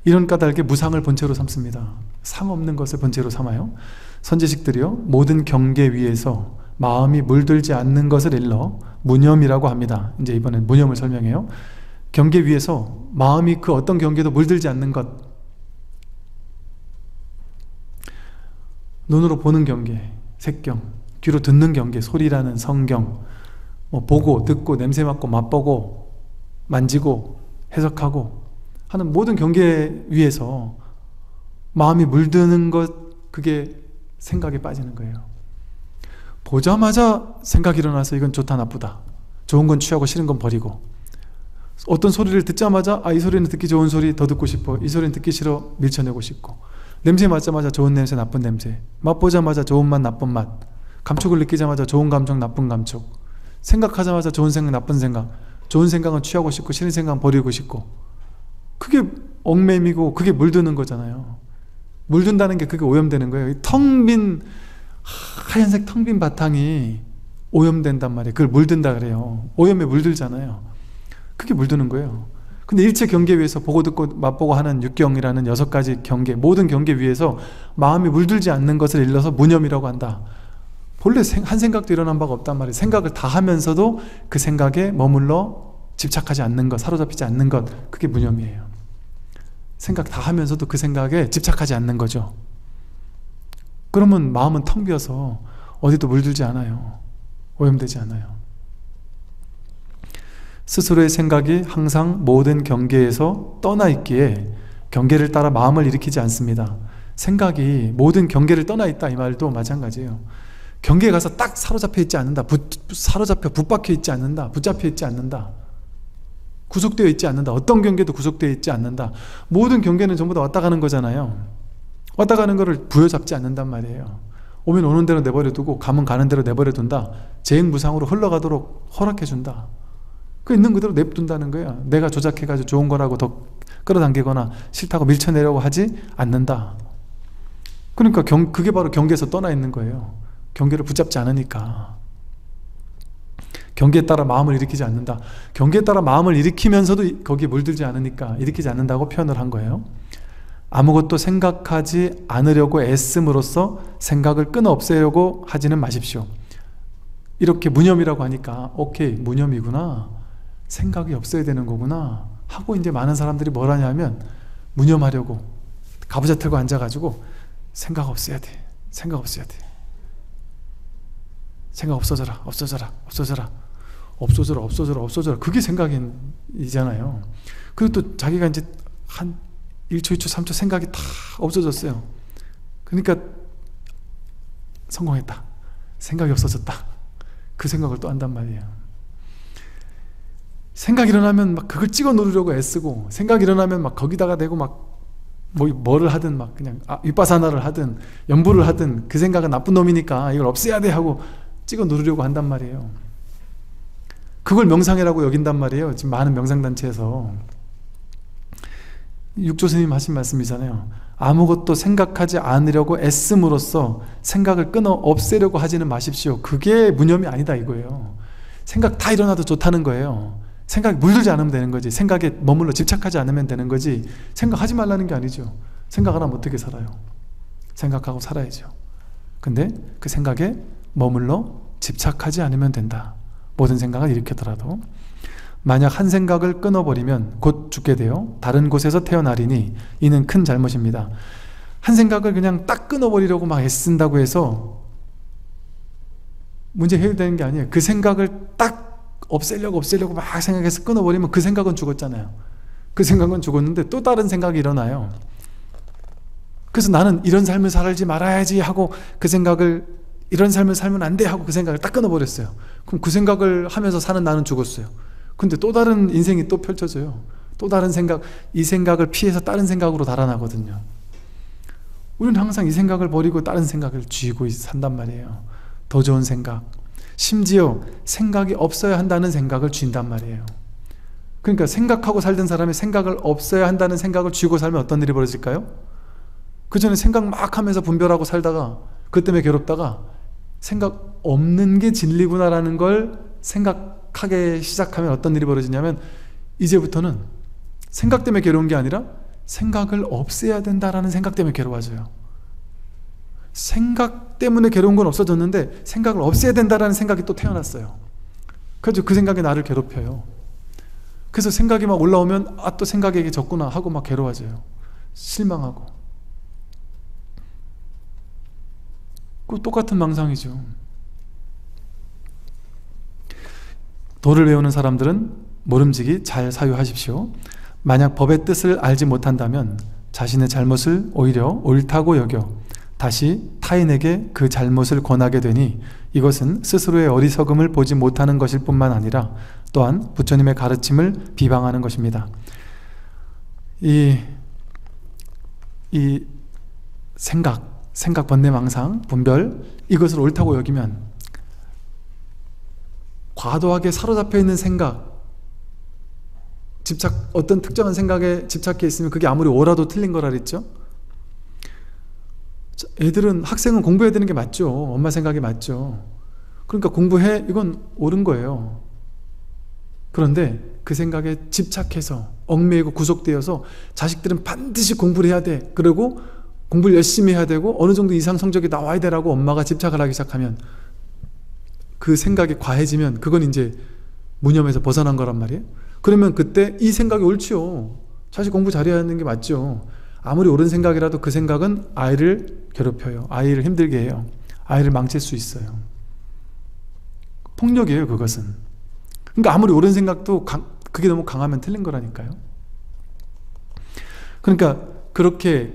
이런 까닭에 무상을 본체로 삼습니다. 상 없는 것을 본체로 삼아요. 선지식들이요. 모든 경계 위에서 마음이 물들지 않는 것을 일러 무념이라고 합니다. 이제 이번엔 무념을 설명해요. 경계 위에서 마음이 그 어떤 경계도 물들지 않는 것. 눈으로 보는 경계, 색경, 귀로 듣는 경계, 소리라는 성경. 뭐 보고, 듣고, 냄새 맡고, 맛보고, 만지고, 해석하고 하는 모든 경계 위에서 마음이 물드는 것 그게 생각에 빠지는 거예요 보자마자 생각이 일어나서 이건 좋다 나쁘다. 좋은 건 취하고 싫은 건 버리고. 어떤 소리를 듣자마자 아 이 소리는 듣기 좋은 소리 더 듣고 싶어. 이 소리는 듣기 싫어 밀쳐내고 싶고. 냄새 맡자마자 좋은 냄새 나쁜 냄새. 맛보자마자 좋은 맛 나쁜 맛. 감촉을 느끼자마자 좋은 감촉 나쁜 감촉. 생각하자마자 좋은 생각 나쁜 생각. 좋은 생각은 취하고 싶고 싫은 생각은 버리고 싶고. 그게 얽매이고 그게 물드는 거잖아요. 물든다는 게 그게 오염되는 거예요. 텅 빈 하얀색 텅 빈 바탕이 오염된단 말이에요. 그걸 물든다 그래요. 오염에 물들잖아요. 그게 물드는 거예요. 근데 일체 경계 위에서 보고 듣고 맛보고 하는 육경이라는 여섯 가지 경계 모든 경계 위에서 마음이 물들지 않는 것을 일러서 무념이라고 한다. 본래 한 생각도 일어난 바가 없단 말이에요. 생각을 다 하면서도 그 생각에 머물러 집착하지 않는 것 사로잡히지 않는 것 그게 무념이에요. 생각 다 하면서도 그 생각에 집착하지 않는 거죠 그러면 마음은 텅 비어서 어디도 물들지 않아요. 오염되지 않아요. 스스로의 생각이 항상 모든 경계에서 떠나 있기에 경계를 따라 마음을 일으키지 않습니다. 생각이 모든 경계를 떠나 있다 이 말도 마찬가지예요. 경계에 가서 딱 사로잡혀 있지 않는다. 부, 사로잡혀 붙박혀 있지 않는다. 붙잡혀 있지 않는다. 구속되어 있지 않는다. 어떤 경계도 구속되어 있지 않는다. 모든 경계는 전부 다 왔다 가는 거잖아요 왔다 가는 거를 부여잡지 않는단 말이에요. 오면 오는 대로 내버려 두고 가면 가는 대로 내버려 둔다. 재행 무상으로 흘러가도록 허락해 준다. 그 있는 그대로 냅둔다는 거예요 내가 조작해 가지고 좋은 거라고 더 끌어당기거나 싫다고 밀쳐내려고 하지 않는다. 그러니까 경, 그게 바로 경계에서 떠나 있는 거예요. 경계를 붙잡지 않으니까. 경계에 따라 마음을 일으키지 않는다. 경계에 따라 마음을 일으키면서도 거기에 물들지 않으니까 일으키지 않는다고 표현을 한 거예요 아무것도 생각하지 않으려고 애씀으로써 생각을 끊어 없애려고 하지는 마십시오. 이렇게 무념이라고 하니까 오케이 무념이구나. 생각이 없어야 되는 거구나. 하고 이제 많은 사람들이 뭘 하냐면 무념하려고 가부좌 틀고 앉아가지고 생각 없어야 돼. 생각 없어야 돼. 생각 없어져라 없어져라 없어져라. 없어져라 없어져라 없어져라. 그게 생각이잖아요. 그리고 또 자기가 이제 한 1초 2초 3초 생각이 다 없어졌어요. 그러니까 성공했다. 생각이 없어졌다. 그 생각을 또 한단 말이에요. 생각 일어나면 막 그걸 찍어 누르려고 애쓰고 생각 일어나면 막 거기다가 대고 막 뭐, 뭐를 하든 막 그냥 아, 윗바사나를 하든 연부를 하든 그 생각은 나쁜 놈이니까 이걸 없애야 돼 하고 찍어 누르려고 한단 말이에요. 그걸 명상이라고 여긴단 말이에요. 지금 많은 명상단체에서 육조 스님 하신 말씀이잖아요. 아무것도 생각하지 않으려고 애씀으로써 생각을 끊어 없애려고 하지는 마십시오. 그게 무념이 아니다 이거예요. 생각 다 일어나도 좋다는 거예요. 생각이 물들지 않으면 되는 거지. 생각에 머물러 집착하지 않으면 되는 거지. 생각하지 말라는 게 아니죠. 생각 안 하면 어떻게 살아요. 생각하고 살아야죠. 근데 그 생각에 머물러 집착하지 않으면 된다. 모든 생각을 일으켰더라도 만약 한 생각을 끊어버리면 곧 죽게 되어 다른 곳에서 태어나리니 이는 큰 잘못입니다. 한 생각을 그냥 딱 끊어버리려고 막 애쓴다고 해서 문제 해결되는 게 아니에요. 그 생각을 딱 없애려고 없애려고 막 생각해서 끊어버리면 그 생각은 죽었잖아요. 그 생각은 죽었는데 또 다른 생각이 일어나요. 그래서 나는 이런 삶을 살지 말아야지 하고 그 생각을 이런 삶을 살면 안 돼 하고 그 생각을 딱 끊어버렸어요. 그럼 그 생각을 하면서 사는 나는 죽었어요 근데 또 다른 인생이 또 펼쳐져요 또 다른 생각 이 생각을 피해서 다른 생각으로 달아나거든요 우리는 항상 이 생각을 버리고 다른 생각을 쥐고 산단 말이에요. 더 좋은 생각. 심지어 생각이 없어야 한다는 생각을 쥔단 말이에요. 그러니까 생각하고 살던 사람이 생각을 없어야 한다는 생각을 쥐고 살면 어떤 일이 벌어질까요? 그 전에 생각 막 하면서 분별하고 살다가 그 때문에 괴롭다가 생각 없는 게 진리구나라는 걸 생각 하게 시작하면 어떤 일이 벌어지냐면 이제부터는 생각 때문에 괴로운 게 아니라 생각을 없애야 된다라는 생각 때문에 괴로워져요. 생각 때문에 괴로운 건 없어졌는데 생각을 없애야 된다라는 생각이 또 태어났어요. 그래서 그 생각이 나를 괴롭혀요. 그래서 생각이 막 올라오면 아 또 생각에게 졌구나 하고 막 괴로워져요. 실망하고. 그 똑같은 망상이죠. 도를 외우는 사람들은 모름지기 잘 사유하십시오. 만약 법의 뜻을 알지 못한다면 자신의 잘못을 오히려 옳다고 여겨 다시 타인에게 그 잘못을 권하게 되니 이것은 스스로의 어리석음을 보지 못하는 것일 뿐만 아니라 또한 부처님의 가르침을 비방하는 것입니다. 이, 이 생각, 생각 번뇌 망상, 분별 이것을 옳다고 여기면 과도하게 사로잡혀 있는 생각 집착 어떤 특정한 생각에 집착해 있으면 그게 아무리 옳아도 틀린 거라 그랬죠? 애들은 학생은 공부해야 되는 게 맞죠. 엄마 생각이 맞죠. 그러니까 공부해 이건 옳은 거예요. 그런데 그 생각에 집착해서 얽매이고 구속되어서 자식들은 반드시 공부를 해야 돼. 그리고 공부를 열심히 해야 되고 어느 정도 이상 성적이 나와야 되라고 엄마가 집착을 하기 시작하면 그 생각이 과해지면 그건 이제 무념에서 벗어난 거란 말이에요? 그러면 그때 이 생각이 옳지요. 자식 공부 잘해야 하는 게 맞죠. 아무리 옳은 생각이라도 그 생각은 아이를 괴롭혀요. 아이를 힘들게 해요. 아이를 망칠 수 있어요. 폭력이에요 그것은. 그러니까 아무리 옳은 생각도 강, 그게 너무 강하면 틀린 거라니까요. 그러니까 그렇게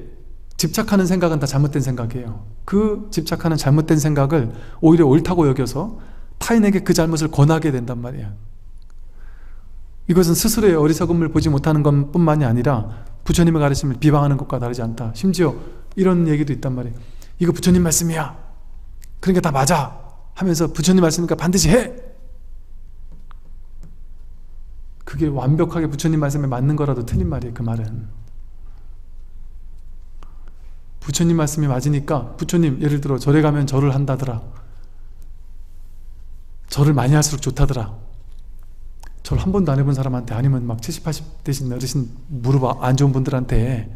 집착하는 생각은 다 잘못된 생각이에요. 그 집착하는 잘못된 생각을 오히려 옳다고 여겨서 타인에게 그 잘못을 권하게 된단 말이에요 이것은 스스로의 어리석음을 보지 못하는 것 뿐만이 아니라 부처님의 가르침을 비방하는 것과 다르지 않다. 심지어 이런 얘기도 있단 말이에요 이거 부처님 말씀이야. 그러니까 다 맞아. 하면서 부처님 말씀이니까 반드시 해! 그게 완벽하게 부처님 말씀에 맞는 거라도 틀린 말이에요 그 말은. 부처님 말씀이 맞으니까 부처님 예를 들어 절에 가면 절을 한다더라 절을 많이 할수록 좋다더라. 절 한 번도 안 해본 사람한테 아니면 막 70, 80 되신 어르신 무릎 안 좋은 분들한테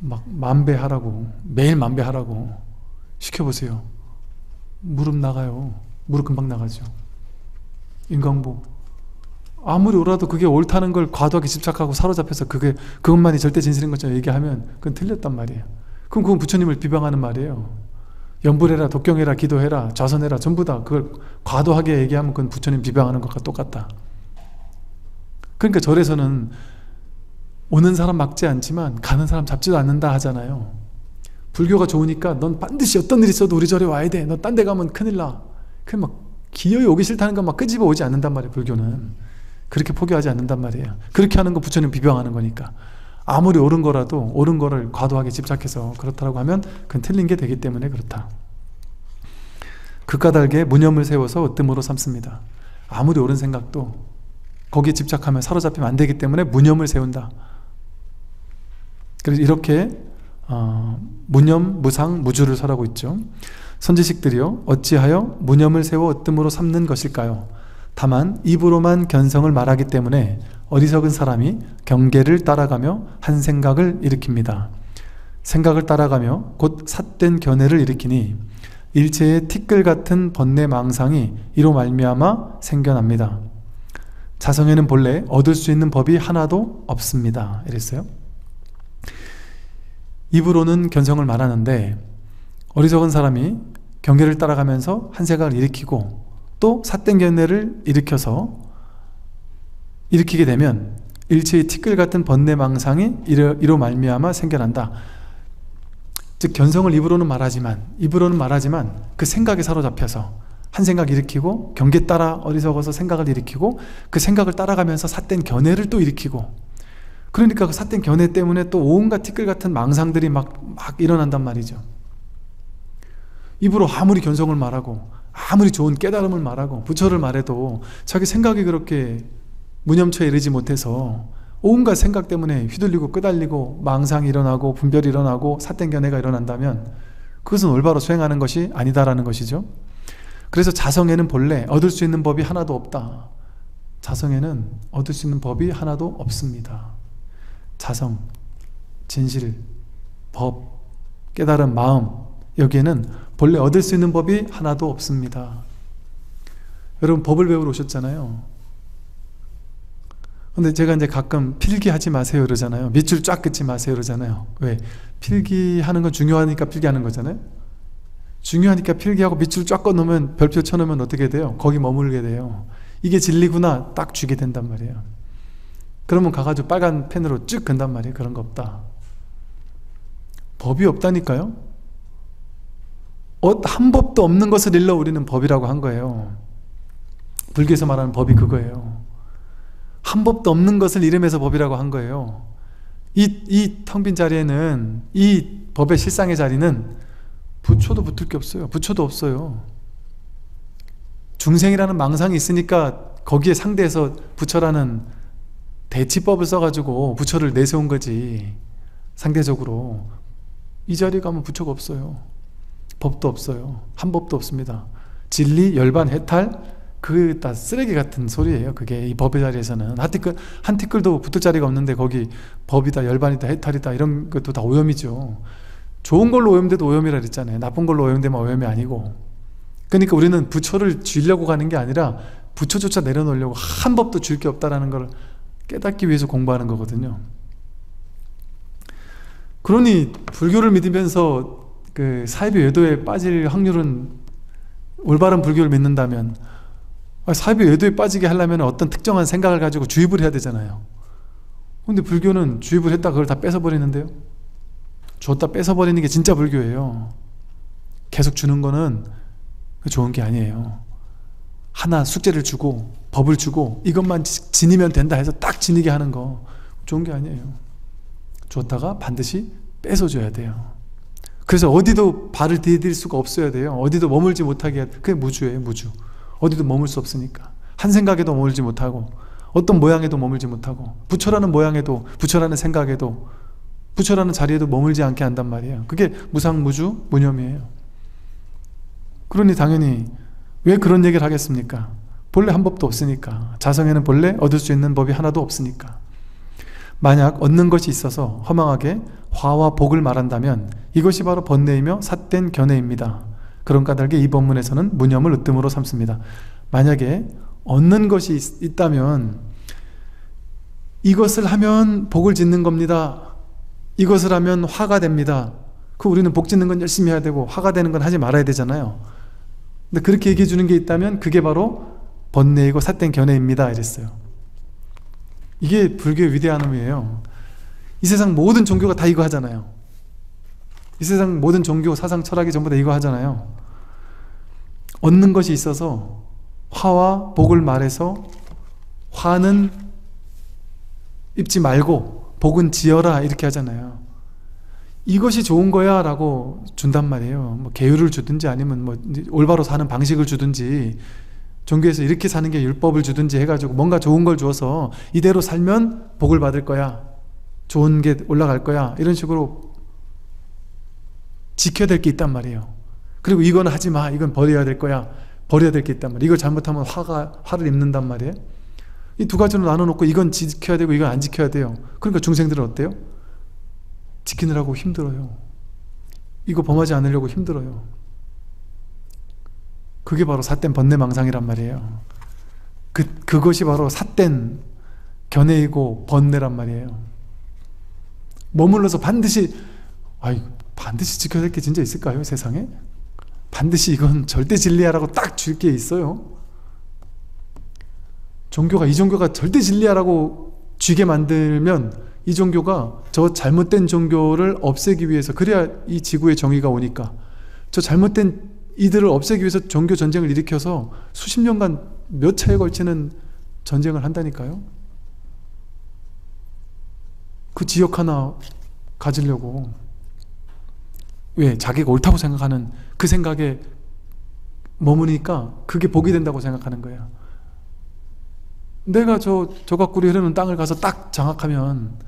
막 만배 하라고 매일 만배 하라고 시켜보세요. 무릎 나가요. 무릎 금방 나가죠. 인광복. 아무리 옳아도 그게 옳다는 걸 과도하게 집착하고 사로잡혀서 그게 그것만이 절대 진실인 것처럼 얘기하면 그건 틀렸단 말이에요. 그럼 그건 부처님을 비방하는 말이에요 연불해라 독경해라 기도해라 자선해라 전부 다 그걸 과도하게 얘기하면 그건 부처님 비방하는 것과 똑같다. 그러니까 절에서는 오는 사람 막지 않지만 가는 사람 잡지도 않는다 하잖아요. 불교가 좋으니까 넌 반드시 어떤 일이 있어도 우리 절에 와야 돼 너 딴 데 가면 큰일 나. 그냥 막 기어이 오기 싫다는 건 막 끄집어 오지 않는단 말이에요 불교는. 그렇게 포기하지 않는단 말이에요. 그렇게 하는 거 부처님 비방하는 거니까 아무리 옳은 거라도 옳은 거를 과도하게 집착해서 그렇다고 하면 그건 틀린 게 되기 때문에 그렇다. 극가달게 무념을 세워서 으뜸으로 삼습니다. 아무리 옳은 생각도 거기에 집착하면 사로잡히면 안 되기 때문에 무념을 세운다. 그래서 이렇게 어, 무념, 무상, 무주를 설하고 있죠. 선지식들이요 어찌하여 무념을 세워 으뜸으로 삼는 것일까요? 다만 입으로만 견성을 말하기 때문에 어리석은 사람이 경계를 따라가며 한 생각을 일으킵니다. 생각을 따라가며 곧 삿된 견해를 일으키니 일체의 티끌 같은 번뇌 망상이 이로 말미암아 생겨납니다. 자성에는 본래 얻을 수 있는 법이 하나도 없습니다. 이랬어요. 입으로는 견성을 말하는데 어리석은 사람이 경계를 따라가면서 한 생각을 일으키고 또 삿된 견해를 일으켜서 일으키게 되면 일체의 티끌 같은 번뇌망상이 이로, 이로 말미암아 생겨난다. 즉 견성을 입으로는 말하지만 입으로는 말하지만 그 생각에 사로잡혀서 한 생각 일으키고 경계 따라 어리석어서 생각을 일으키고 그 생각을 따라가면서 삿된 견해를 또 일으키고 그러니까 그 삿된 견해 때문에 또 온갖 티끌 같은 망상들이 막, 막 일어난단 말이죠. 입으로 아무리 견성을 말하고 아무리 좋은 깨달음을 말하고 부처를 말해도 자기 생각이 그렇게 무념처에 이르지 못해서 온갖 생각 때문에 휘둘리고 끄달리고 망상이 일어나고 분별이 일어나고 삿된 견해가 일어난다면 그것은 올바로 수행하는 것이 아니다라는 것이죠. 그래서 자성에는 본래 얻을 수 있는 법이 하나도 없다. 자성에는 얻을 수 있는 법이 하나도 없습니다. 자성, 진실, 법, 깨달은 마음 여기에는 본래 얻을 수 있는 법이 하나도 없습니다. 여러분 법을 배우러 오셨잖아요. 근데 제가 이제 가끔 필기하지 마세요 그러잖아요. 밑줄 쫙 긋지 마세요 그러잖아요. 왜? 필기하는 건 중요하니까 필기하는 거잖아요. 중요하니까 필기하고 밑줄 쫙 꺼놓으면 별표 쳐놓으면 어떻게 돼요? 거기 머물게 돼요. 이게 진리구나 딱 쥐게 된단 말이에요. 그러면 가가지고 빨간 펜으로 쭉 근단 말이에요. 그런 거 없다. 법이 없다니까요. 어, 한 법도 없는 것을 일러 우리는 법이라고 한 거예요. 불교에서 말하는 법이 그거예요. 한 법도 없는 것을 이름해서 법이라고 한 거예요. 이, 이 텅 빈 자리에는, 이 법의 실상의 자리는 부처도 붙을 게 없어요. 부처도 없어요. 중생이라는 망상이 있으니까 거기에 상대해서 부처라는 대치법을 써가지고 부처를 내세운 거지. 상대적으로. 이 자리에 가면 부처가 없어요. 법도 없어요. 한 법도 없습니다. 진리, 열반, 해탈, 그 다 쓰레기 같은 소리예요. 그게 이 법의 자리에서는 한 티끌 한 티끌도 붙을 자리가 없는데 거기 법이다, 열반이다, 해탈이다 이런 것도 다 오염이죠. 좋은 걸로 오염돼도 오염이라 그랬잖아요. 나쁜 걸로 오염되면 오염이 아니고. 그러니까 우리는 부처를 쥐려고 가는 게 아니라 부처조차 내려놓으려고 한 법도 줄 게 없다라는 걸 깨닫기 위해서 공부하는 거거든요. 그러니 불교를 믿으면서 그 사이비 외도에 빠질 확률은 올바른 불교를 믿는다면 아, 사입이 외도에 빠지게 하려면 어떤 특정한 생각을 가지고 주입을 해야 되잖아요. 근데 불교는 주입을 했다 그걸 다 뺏어버리는데요. 줬다 뺏어버리는 게 진짜 불교예요. 계속 주는 거는 좋은 게 아니에요. 하나 숙제를 주고 법을 주고 이것만 지니면 된다 해서 딱 지니게 하는 거 좋은 게 아니에요. 줬다가 반드시 뺏어줘야 돼요. 그래서 어디도 발을 디딜 수가 없어야 돼요. 어디도 머물지 못하게 그게 무주예요, 무주. 어디도 머물 수 없으니까. 한 생각에도 머물지 못하고 어떤 모양에도 머물지 못하고 부처라는 모양에도 부처라는 생각에도 부처라는 자리에도 머물지 않게 한단 말이에요. 그게 무상무주 무념이에요. 그러니 당연히 왜 그런 얘기를 하겠습니까? 본래 한 법도 없으니까. 자성에는 본래 얻을 수 있는 법이 하나도 없으니까. 만약 얻는 것이 있어서 허망하게 화와 복을 말한다면 이것이 바로 번뇌이며 삿된 견해입니다 그런 까닭에 이 본문에서는 무념을 으뜸으로 삼습니다. 만약에 얻는 것이 있, 다면 이것을 하면 복을 짓는 겁니다. 이것을 하면 화가 됩니다. 그 우리는 복 짓는 건 열심히 해야 되고 화가 되는 건 하지 말아야 되잖아요. 근데 그렇게 얘기해 주는 게 있다면 그게 바로 번뇌이고 삿된 견해입니다. 이랬어요. 이게 불교의 위대한 의미예요. 이 세상 모든 종교가 다 이거 하잖아요. 이 세상 모든 종교, 사상, 철학이 전부 다 이거 하잖아요. 얻는 것이 있어서 화와 복을 말해서 화는 입지 말고 복은 지어라 이렇게 하잖아요. 이것이 좋은 거야 라고 준단 말이에요. 뭐 계율을 주든지 아니면 뭐 올바로 사는 방식을 주든지 종교에서 이렇게 사는 게 율법을 주든지 해가지고 뭔가 좋은 걸 주어서 이대로 살면 복을 받을 거야. 좋은 게 올라갈 거야. 이런 식으로 지켜야 될 게 있단 말이에요. 그리고 이건 하지 마. 이건 버려야 될 거야. 버려야 될 게 있단 말이에요. 이걸 잘못하면 화가, 화를 입는단 말이에요. 이 두 가지로 나눠놓고 이건 지켜야 되고 이건 안 지켜야 돼요. 그러니까 중생들은 어때요? 지키느라고 힘들어요. 이거 범하지 않으려고 힘들어요. 그게 바로 삿된 번뇌망상이란 말이에요. 그, 그것이 바로 삿된 견해이고 번뇌란 말이에요. 머물러서 반드시 아이 반드시 지켜야 될 게 진짜 있을까요? 세상에? 반드시 이건 절대 진리야라고 딱 줄 게 있어요? 종교가 이 종교가 절대 진리야라고 쥐게 만들면 이 종교가 저 잘못된 종교를 없애기 위해서 그래야 이 지구의 정의가 오니까 저 잘못된 이들을 없애기 위해서 종교 전쟁을 일으켜서 수십 년간 몇 차에 걸치는 전쟁을 한다니까요. 그 지역 하나 가지려고 왜? 자기가 옳다고 생각하는 그 생각에 머무니까 그게 복이 된다고 생각하는 거예요 내가 저 조각구리 흐르는 땅을 가서 딱 장악하면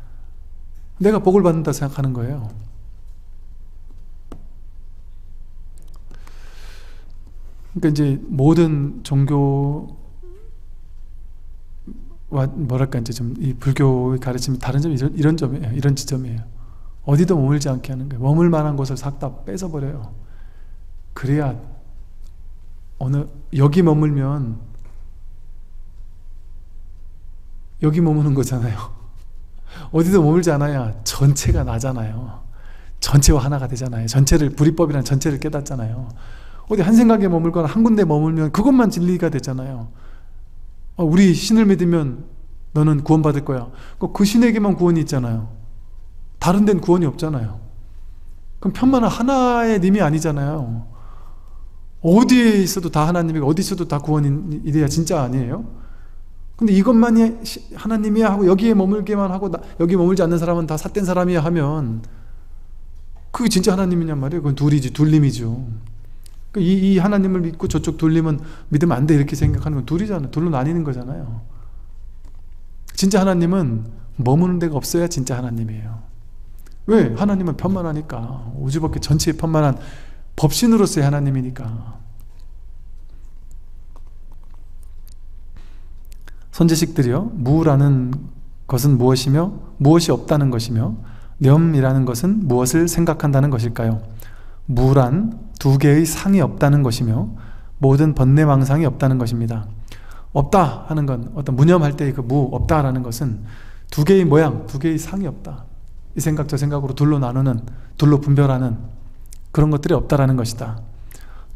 내가 복을 받는다 생각하는 거예요 그러니까 이제 모든 종교 와 뭐랄까 이제 좀 이 불교의 가르침이 다른 점이 이런 점이에요. 이런 지점이에요. 어디도 머물지 않게 하는 거예요. 머물 만한 곳을 싹 다 뺏어 버려요. 그래야 어느 여기 머물면 여기 머무는 거잖아요. 어디도 머물지 않아야 전체가 나잖아요. 전체와 하나가 되잖아요. 전체를 불이법이라는 전체를 깨닫잖아요. 어디 한 생각에 머물거나 한 군데 머물면 그것만 진리가 되잖아요. 어, 우리 신을 믿으면 너는 구원받을 거야. 그 신에게만 구원이 있잖아요. 다른 데는 구원이 없잖아요. 그럼 편만은 하나의 님이 아니잖아요. 어디에 있어도 다 하나님이고 어디 있어도 다 구원이 이래야 진짜 아니에요? 근데 이것만이 하나님이야 하고 여기에 머물게만 하고 여기 머물지 않는 사람은 다 삿된 사람이야 하면 그게 진짜 하나님이냔 말이에요. 그건 둘이지, 둘림이죠. 그 이, 이 하나님을 믿고 저쪽 둘림은 믿으면 안 돼 이렇게 생각하는 건 둘이잖아요. 둘로 나뉘는 거잖아요. 진짜 하나님은 머무는 데가 없어야 진짜 하나님이에요. 왜? 하나님은 편만하니까. 우주밖에 전체에 편만한 법신으로서의 하나님이니까. 선지식들이요. 무라는 것은 무엇이며 무엇이 없다는 것이며 념이라는 것은 무엇을 생각한다는 것일까요? 무란 두 개의 상이 없다는 것이며 모든 번뇌망상이 없다는 것입니다. 없다 하는 건 어떤 무념할 때의 그 무, 없다라는 것은 두 개의 모양, 두 개의 상이 없다. 이 생각 저 생각으로 둘로 나누는, 둘로 분별하는 그런 것들이 없다라는 것이다.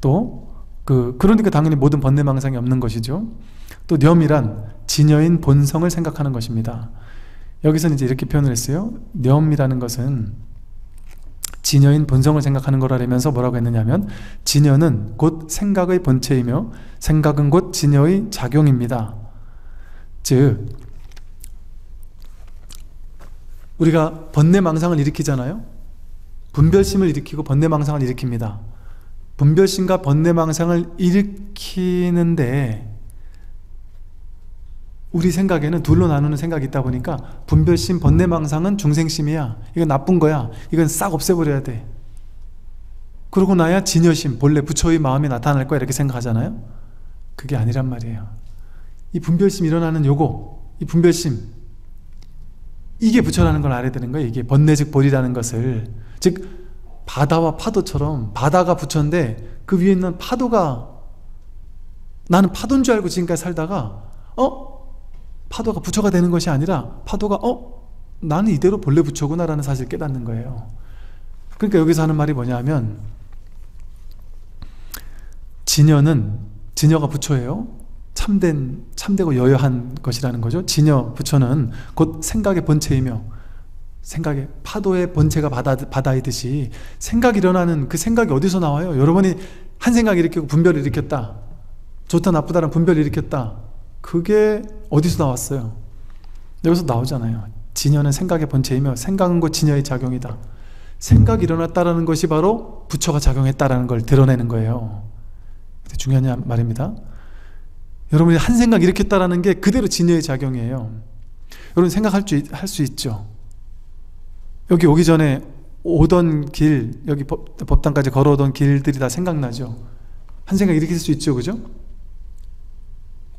또, 그, 그러니까 당연히 모든 번뇌망상이 없는 것이죠. 또, 념이란 진여인 본성을 생각하는 것입니다. 여기서는 이제 이렇게 표현을 했어요. 념이라는 것은 진여인 본성을 생각하는 거라면서 뭐라고 했느냐면 진여는 곧 생각의 본체이며 생각은 곧 진여의 작용입니다. 즉 우리가 번뇌망상을 일으키잖아요. 분별심을 일으키고 번뇌망상을 일으킵니다. 분별심과 번뇌망상을 일으키는데 우리 생각에는 둘로 나누는 생각이 있다 보니까 분별심, 번뇌망상은 중생심이야. 이건 나쁜 거야. 이건 싹 없애버려야 돼. 그러고 나야 진여심, 본래 부처의 마음이 나타날 거야 이렇게 생각하잖아요. 그게 아니란 말이에요. 이 분별심 일어나는 요거, 이 분별심 이게 부처라는 걸 알아야 되는 거예요. 이게 번뇌즉 본이라는 것을 즉 바다와 파도처럼 바다가 부처인데 그 위에 있는 파도가 나는 파도인 줄 알고 지금까지 살다가 어? 파도가 부처가 되는 것이 아니라 파도가 어? 나는 이대로 본래 부처구나 라는 사실을 깨닫는 거예요 그러니까 여기서 하는 말이 뭐냐면 진여는 진여가 부처예요 참된, 참되고 여여한 것이라는 거죠 진여, 부처는 곧 생각의 본체이며 생각의 파도의 본체가 바다, 바다이듯이 생각이 일어나는 그 생각이 어디서 나와요? 여러분이 한 생각 일으키고 분별을 일으켰다 좋다 나쁘다는 분별을 일으켰다 그게 어디서 나왔어요? 여기서 나오잖아요. 진여는 생각의 본체이며 생각은 곧 진여의 작용이다. 생각이 일어났다라는 것이 바로 부처가 작용했다라는 걸 드러내는 거예요. 중요한 말입니다. 여러분이 한 생각 일으켰다라는 게 그대로 진여의 작용이에요. 여러분 생각할 수 있죠. 여기 오기 전에 오던 길, 여기 법, 법당까지 걸어오던 길들이 다 생각나죠. 한 생각 일으킬 수 있죠, 그죠?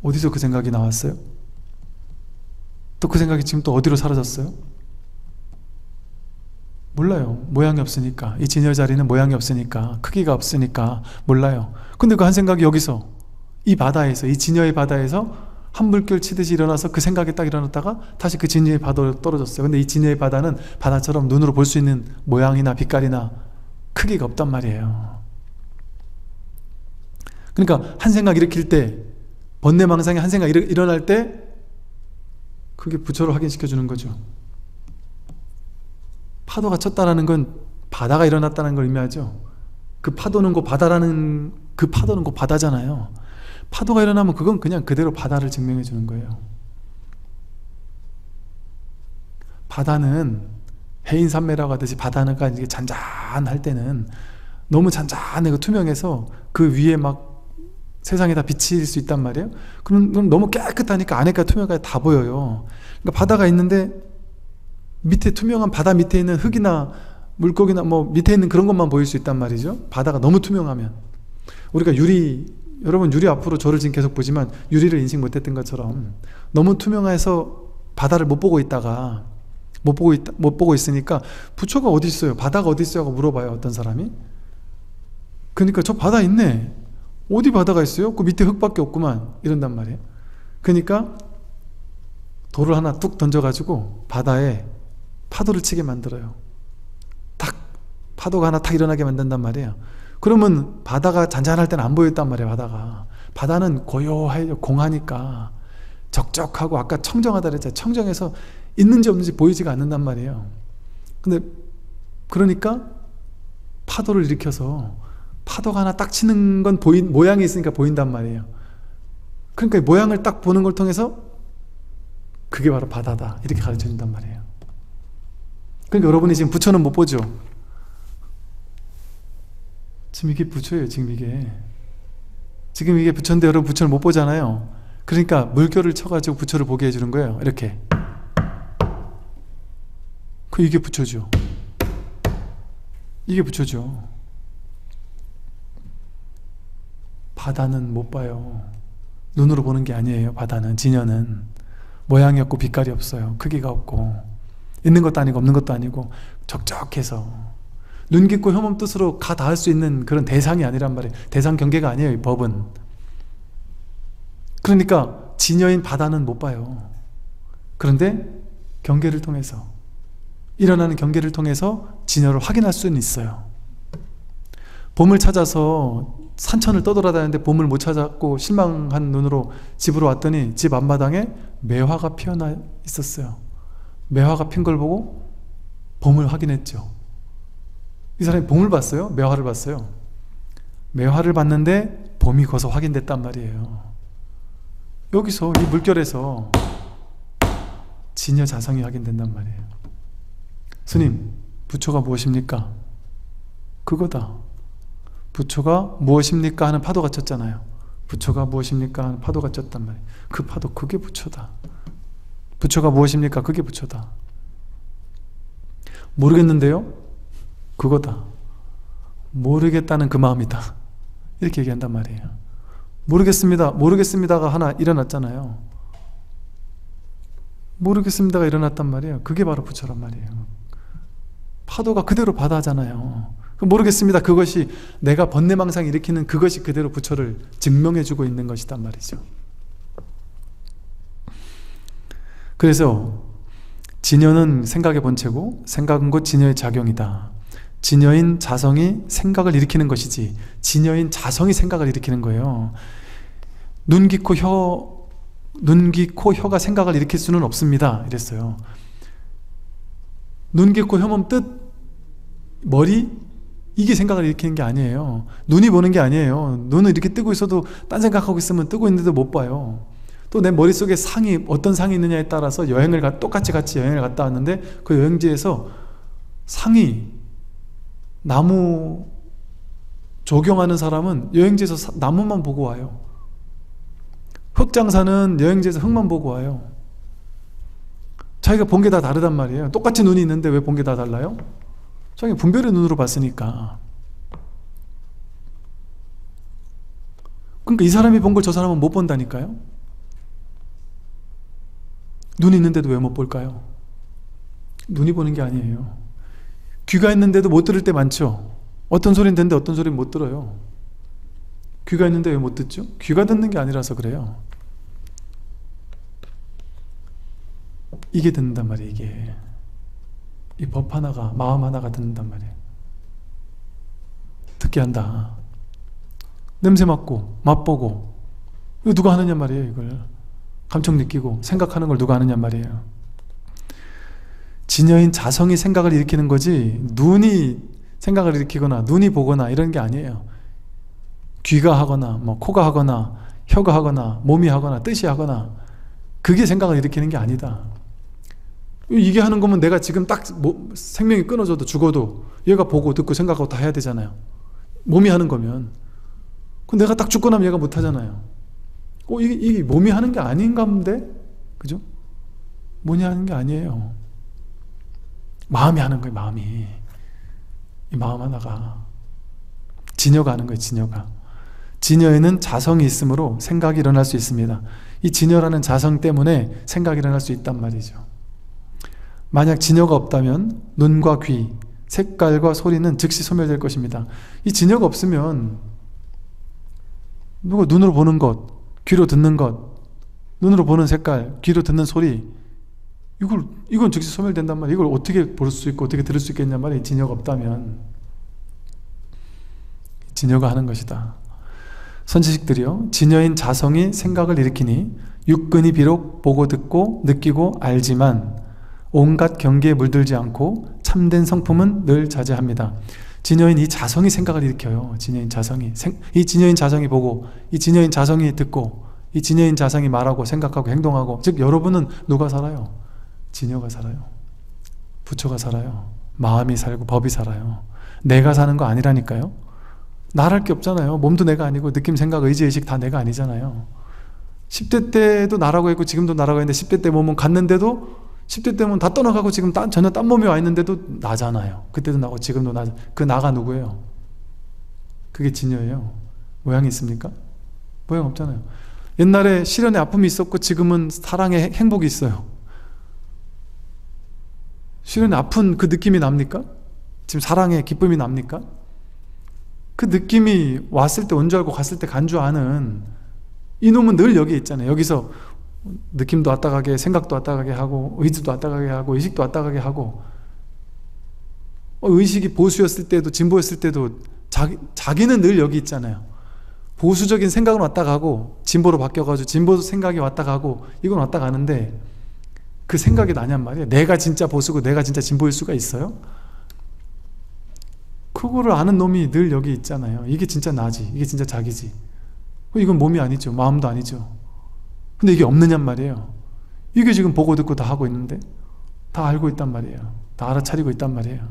어디서 그 생각이 나왔어요? 또 그 생각이 지금 또 어디로 사라졌어요? 몰라요. 모양이 없으니까. 이 진열 자리는 모양이 없으니까. 크기가 없으니까. 몰라요. 근데 그 한 생각이 여기서, 이 바다에서, 이 진여의 바다에서 한 물결 치듯이 일어나서 그 생각이 딱 일어났다가 다시 그 진여의 바다로 떨어졌어요. 근데 이 진여의 바다는 바다처럼 눈으로 볼 수 있는 모양이나 빛깔이나 크기가 없단 말이에요. 그러니까 한 생각 일으킬 때 번뇌망상이 한 생각 일어날 때 그게 부처를 확인시켜 주는 거죠. 파도가 쳤다라는 건 바다가 일어났다는 걸 의미하죠. 그 파도는 곧 바다라는 그 파도는 곧 바다잖아요. 파도가 일어나면 그건 그냥 그대로 바다를 증명해 주는 거예요. 바다는 해인산매라고 하듯이 바다가 이게 잔잔할 때는 너무 잔잔하고 투명해서 그 위에 막 세상에 다 비칠 수 있단 말이에요. 그럼, 그럼 너무 깨끗하니까 안에가 투명하게 다 보여요. 그러니까 바다가 있는데 밑에 투명한 바다 밑에 있는 흙이나 물고기나 뭐 밑에 있는 그런 것만 보일 수 있단 말이죠. 바다가 너무 투명하면 우리가 유리 여러분 유리 앞으로 저를 지금 계속 보지만 유리를 인식 못했던 것처럼 너무 투명해서 바다를 못 보고 있다가 못 보고 있, 못 보고 있으니까 부처가 어디 있어요? 바다가 어디 있어요? 하고 물어봐요. 어떤 사람이. 그러니까 저 바다 있네. 어디 바다가 있어요? 그 밑에 흙밖에 없구만. 이런단 말이에요. 그러니까 돌을 하나 뚝 던져가지고 바다에 파도를 치게 만들어요. 탁 파도가 하나 탁 일어나게 만든단 말이에요. 그러면 바다가 잔잔할 때는 안 보였단 말이에요. 바다가 바다는 고요해 공하니까 적적하고 아까 청정하다 그랬잖아요. 청정해서 있는지 없는지 보이지가 않는단 말이에요. 근데 그러니까 파도를 일으켜서 파도가 하나 딱 치는 건 보인 모양이 있으니까 보인단 말이에요. 그러니까 모양을 딱 보는 걸 통해서 그게 바로 바다다 이렇게 가르쳐 준단 말이에요. 그러니까 여러분이 지금 부처는 못 보죠. 지금 이게 부처예요. 지금 이게 지금 이게 부처인데 여러분 부처를 못 보잖아요. 그러니까 물결을 쳐가지고 부처를 보게 해주는 거예요. 이렇게. 그 이게 부처죠. 이게 부처죠. 바다는 못 봐요. 눈으로 보는 게 아니에요. 바다는 진여는 모양이 없고 빛깔이 없어요. 크기가 없고 있는 것도 아니고 없는 것도 아니고 적적해서 눈 깊고 혐음 뜻으로 가 닿을 수 있는 그런 대상이 아니란 말이에요. 대상 경계가 아니에요. 이 법은. 그러니까 진여인 바다는 못 봐요. 그런데 경계를 통해서 일어나는 경계를 통해서 진여를 확인할 수는 있어요. 봄을 찾아서 산천을 떠돌아다니는데 봄을 못 찾았고 실망한 눈으로 집으로 왔더니 집 앞마당에 매화가 피어나 있었어요. 매화가 핀 걸 보고 봄을 확인했죠. 이 사람이 봄을 봤어요? 매화를 봤어요? 매화를 봤는데 봄이 거서 확인됐단 말이에요. 여기서 이 물결에서 진여 자성이 확인된단 말이에요. 스님, 부처가 무엇입니까? 그거다. 부처가 무엇입니까? 하는 파도가 쳤잖아요. 부처가 무엇입니까? 하는 파도가 쳤단 말이에요. 그 파도, 그게 부처다. 부처가 무엇입니까? 그게 부처다. 모르겠는데요? 그거다. 모르겠다는 그 마음이다. 이렇게 얘기한단 말이에요. 모르겠습니다. 모르겠습니다가 하나 일어났잖아요. 모르겠습니다가 일어났단 말이에요. 그게 바로 부처란 말이에요. 파도가 그대로 바다잖아요. 모르겠습니다. 그것이 내가 번뇌망상 일으키는 그것이 그대로 부처를 증명해주고 있는 것이단 말이죠. 그래서 진여는 생각의 본체고 생각은 곧 진여의 작용이다. 진여인 자성이 생각을 일으키는 것이지 진여인 자성이 생각을 일으키는 거예요. 눈, 귀, 코, 혀, 눈, 귀, 코, 혀가 생각을 일으킬 수는 없습니다. 이랬어요. 눈, 귀, 코, 혀, 몸, 뜻, 머리, 이게 생각을 일으키는 게 아니에요. 눈이 보는 게 아니에요. 눈은 이렇게 뜨고 있어도 딴 생각하고 있으면 뜨고 있는데도 못 봐요. 또 내 머릿속에 상이, 어떤 상이 있느냐에 따라서 여행을 가, 똑같이 같이 여행을 갔다 왔는데 그 여행지에서 상이 나무 조경하는 사람은 여행지에서 나무만 보고 와요. 흑장사는 여행지에서 흙만 보고 와요. 자기가 본 게 다 다르단 말이에요. 똑같이 눈이 있는데 왜 본 게 다 달라요? 자기 분별의 눈으로 봤으니까. 그러니까 이 사람이 본 걸 저 사람은 못 본다니까요? 눈이 있는데도 왜 못 볼까요? 눈이 보는 게 아니에요. 귀가 있는데도 못 들을 때 많죠? 어떤 소리는 듣는데 어떤 소리는 못 들어요. 귀가 있는데 왜 못 듣죠? 귀가 듣는 게 아니라서 그래요. 이게 듣는단 말이에요, 이게. 이 법 하나가, 마음 하나가 듣는단 말이에요. 듣게 한다. 냄새 맡고, 맛보고. 이거 누가 하느냐 말이에요, 이걸. 감청 느끼고, 생각하는 걸 누가 하느냐 말이에요. 진여인 자성이 생각을 일으키는 거지, 눈이 생각을 일으키거나, 눈이 보거나 이런 게 아니에요. 귀가 하거나, 뭐, 코가 하거나, 혀가 하거나, 몸이 하거나, 뜻이 하거나, 그게 생각을 일으키는 게 아니다. 이게 하는 거면 내가 지금 딱 뭐, 생명이 끊어져도 죽어도 얘가 보고 듣고 생각하고 다 해야 되잖아요. 몸이 하는 거면. 그 내가 딱 죽고 나면 얘가 못 하잖아요. 어, 이게, 이게 몸이 하는 게 아닌가 본데? 그죠? 뭐냐 하는 게 아니에요. 마음이 하는 거예요, 마음이. 이 마음 하나가. 진여가 하는 거예요, 진여가. 진여에는 자성이 있으므로 생각이 일어날 수 있습니다. 이 진여라는 자성 때문에 생각이 일어날 수 있단 말이죠. 만약 진여가 없다면 눈과 귀, 색깔과 소리는 즉시 소멸될 것입니다. 이 진여가 없으면 누가 눈으로 보는 것, 귀로 듣는 것, 눈으로 보는 색깔, 귀로 듣는 소리 이걸 이건 즉시 소멸된단 말이에요. 이걸 어떻게 볼 수 있고 어떻게 들을 수 있겠냔 말이에요. 진여가 없다면 진여가 하는 것이다. 선지식들이요 진여인 자성이 생각을 일으키니 육근이 비록 보고 듣고 느끼고 알지만 온갖 경계에 물들지 않고 참된 성품은 늘 자제합니다. 진여인 이 자성이 생각을 일으켜요. 진여인 자성이 이 진여인 자성이 보고 이 진여인 자성이 듣고 이 진여인 자성이 말하고 생각하고 행동하고 즉 여러분은 누가 살아요? 진여가 살아요. 부처가 살아요. 마음이 살고 법이 살아요. 내가 사는 거 아니라니까요. 나랄 게 없잖아요. 몸도 내가 아니고 느낌, 생각, 의지, 의식 다 내가 아니잖아요. 10대 때도 나라고 했고 지금도 나라고 했는데 10대 때 몸은 갔는데도 10대 때면 다 떠나가고 지금 딴, 전혀 딴 몸이 와 있는데도 나잖아요. 그때도 나고 지금도 나. 그 나가 누구예요? 그게 진여예요. 모양이 있습니까? 모양 없잖아요. 옛날에 시련의 아픔이 있었고 지금은 사랑의 행복이 있어요. 시련의 아픈 그 느낌이 납니까? 지금 사랑의 기쁨이 납니까? 그 느낌이 왔을 때 온 줄 알고 갔을 때 간 줄 아는 이놈은 늘 여기 있잖아요. 여기서 느낌도 왔다 가게, 생각도 왔다 가게 하고, 의지도 왔다 가게 하고, 의식도 왔다 가게 하고, 어, 의식이 보수였을 때도, 진보였을 때도 자기, 자기는 늘 여기 있잖아요. 보수적인 생각은 왔다 가고, 진보로 바뀌어가지고, 진보 생각이 왔다 가고, 이건 왔다 가는데, 그 생각이 나냔 말이에요. 내가 진짜 보수고, 내가 진짜 진보일 수가 있어요? 그거를 아는 놈이 늘 여기 있잖아요. 이게 진짜 나지. 이게 진짜 자기지. 이건 몸이 아니죠. 마음도 아니죠. 근데 이게 없느냔 말이에요. 이게 지금 보고 듣고 다 하고 있는데 다 알고 있단 말이에요. 다 알아차리고 있단 말이에요.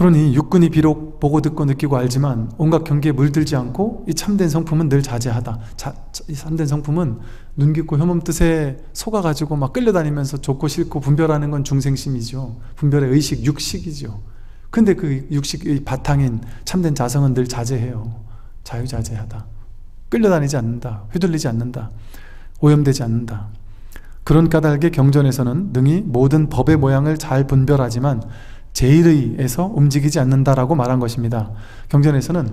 그러니 육군이 비록 보고 듣고 느끼고 알지만 온갖 경계에 물들지 않고 이 참된 성품은 늘 자제하다. 자, 이 참된 성품은 눈 깊고 혐음 뜻에 속아가지고 막 끌려다니면서 좋고 싫고 분별하는 건 중생심이죠. 분별의 의식, 육식이죠. 근데 그 육식의 바탕인 참된 자성은 늘 자제해요. 자유자재하다. 끌려다니지 않는다. 휘둘리지 않는다. 오염되지 않는다. 그런 까닭에 경전에서는 능히 모든 법의 모양을 잘 분별하지만 제일의에서 움직이지 않는다라고 말한 것입니다. 경전에서는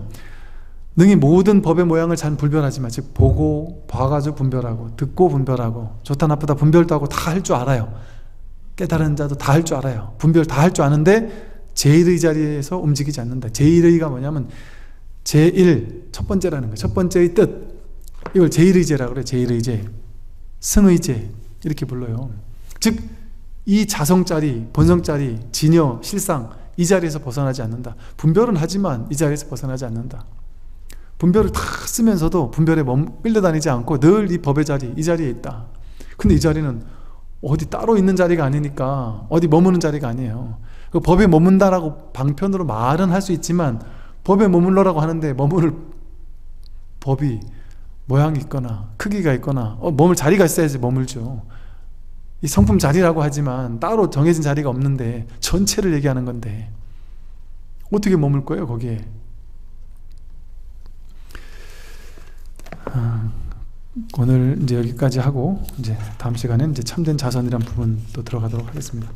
능히 모든 법의 모양을 잘 분별하지만 즉 보고 봐가지고 분별하고 듣고 분별하고 좋다 나쁘다 분별도 하고 다 할 줄 알아요. 깨달은 자도 다 할 줄 알아요. 분별 다 할 줄 아는데 제일의 자리에서 움직이지 않는다. 제일의가 뭐냐면 제1, 첫 번째라는 거예요. 첫 번째의 뜻. 이걸 제1의제라고 그래요. 제1의제. 승의제. 이렇게 불러요. 즉, 이 자성짜리, 본성짜리, 진여, 실상, 이 자리에서 벗어나지 않는다. 분별은 하지만 이 자리에서 벗어나지 않는다. 분별을 다 쓰면서도 분별에 멈, 끌려다니지 않고 늘 이 법의 자리, 이 자리에 있다. 근데 이 자리는 어디 따로 있는 자리가 아니니까 어디 머무는 자리가 아니에요. 그 법에 머문다라고 방편으로 말은 할 수 있지만 법에 머물러라고 하는데 머무를 법이 모양이 있거나 크기가 있거나 어, 머물 자리가 있어야지 머물죠. 이 성품 자리라고 하지만 따로 정해진 자리가 없는데 전체를 얘기하는 건데 어떻게 머물 거예요 거기에? 아, 오늘 이제 여기까지 하고 이제 다음 시간에 이제 참된 자선이란 부분 또 들어가도록 하겠습니다.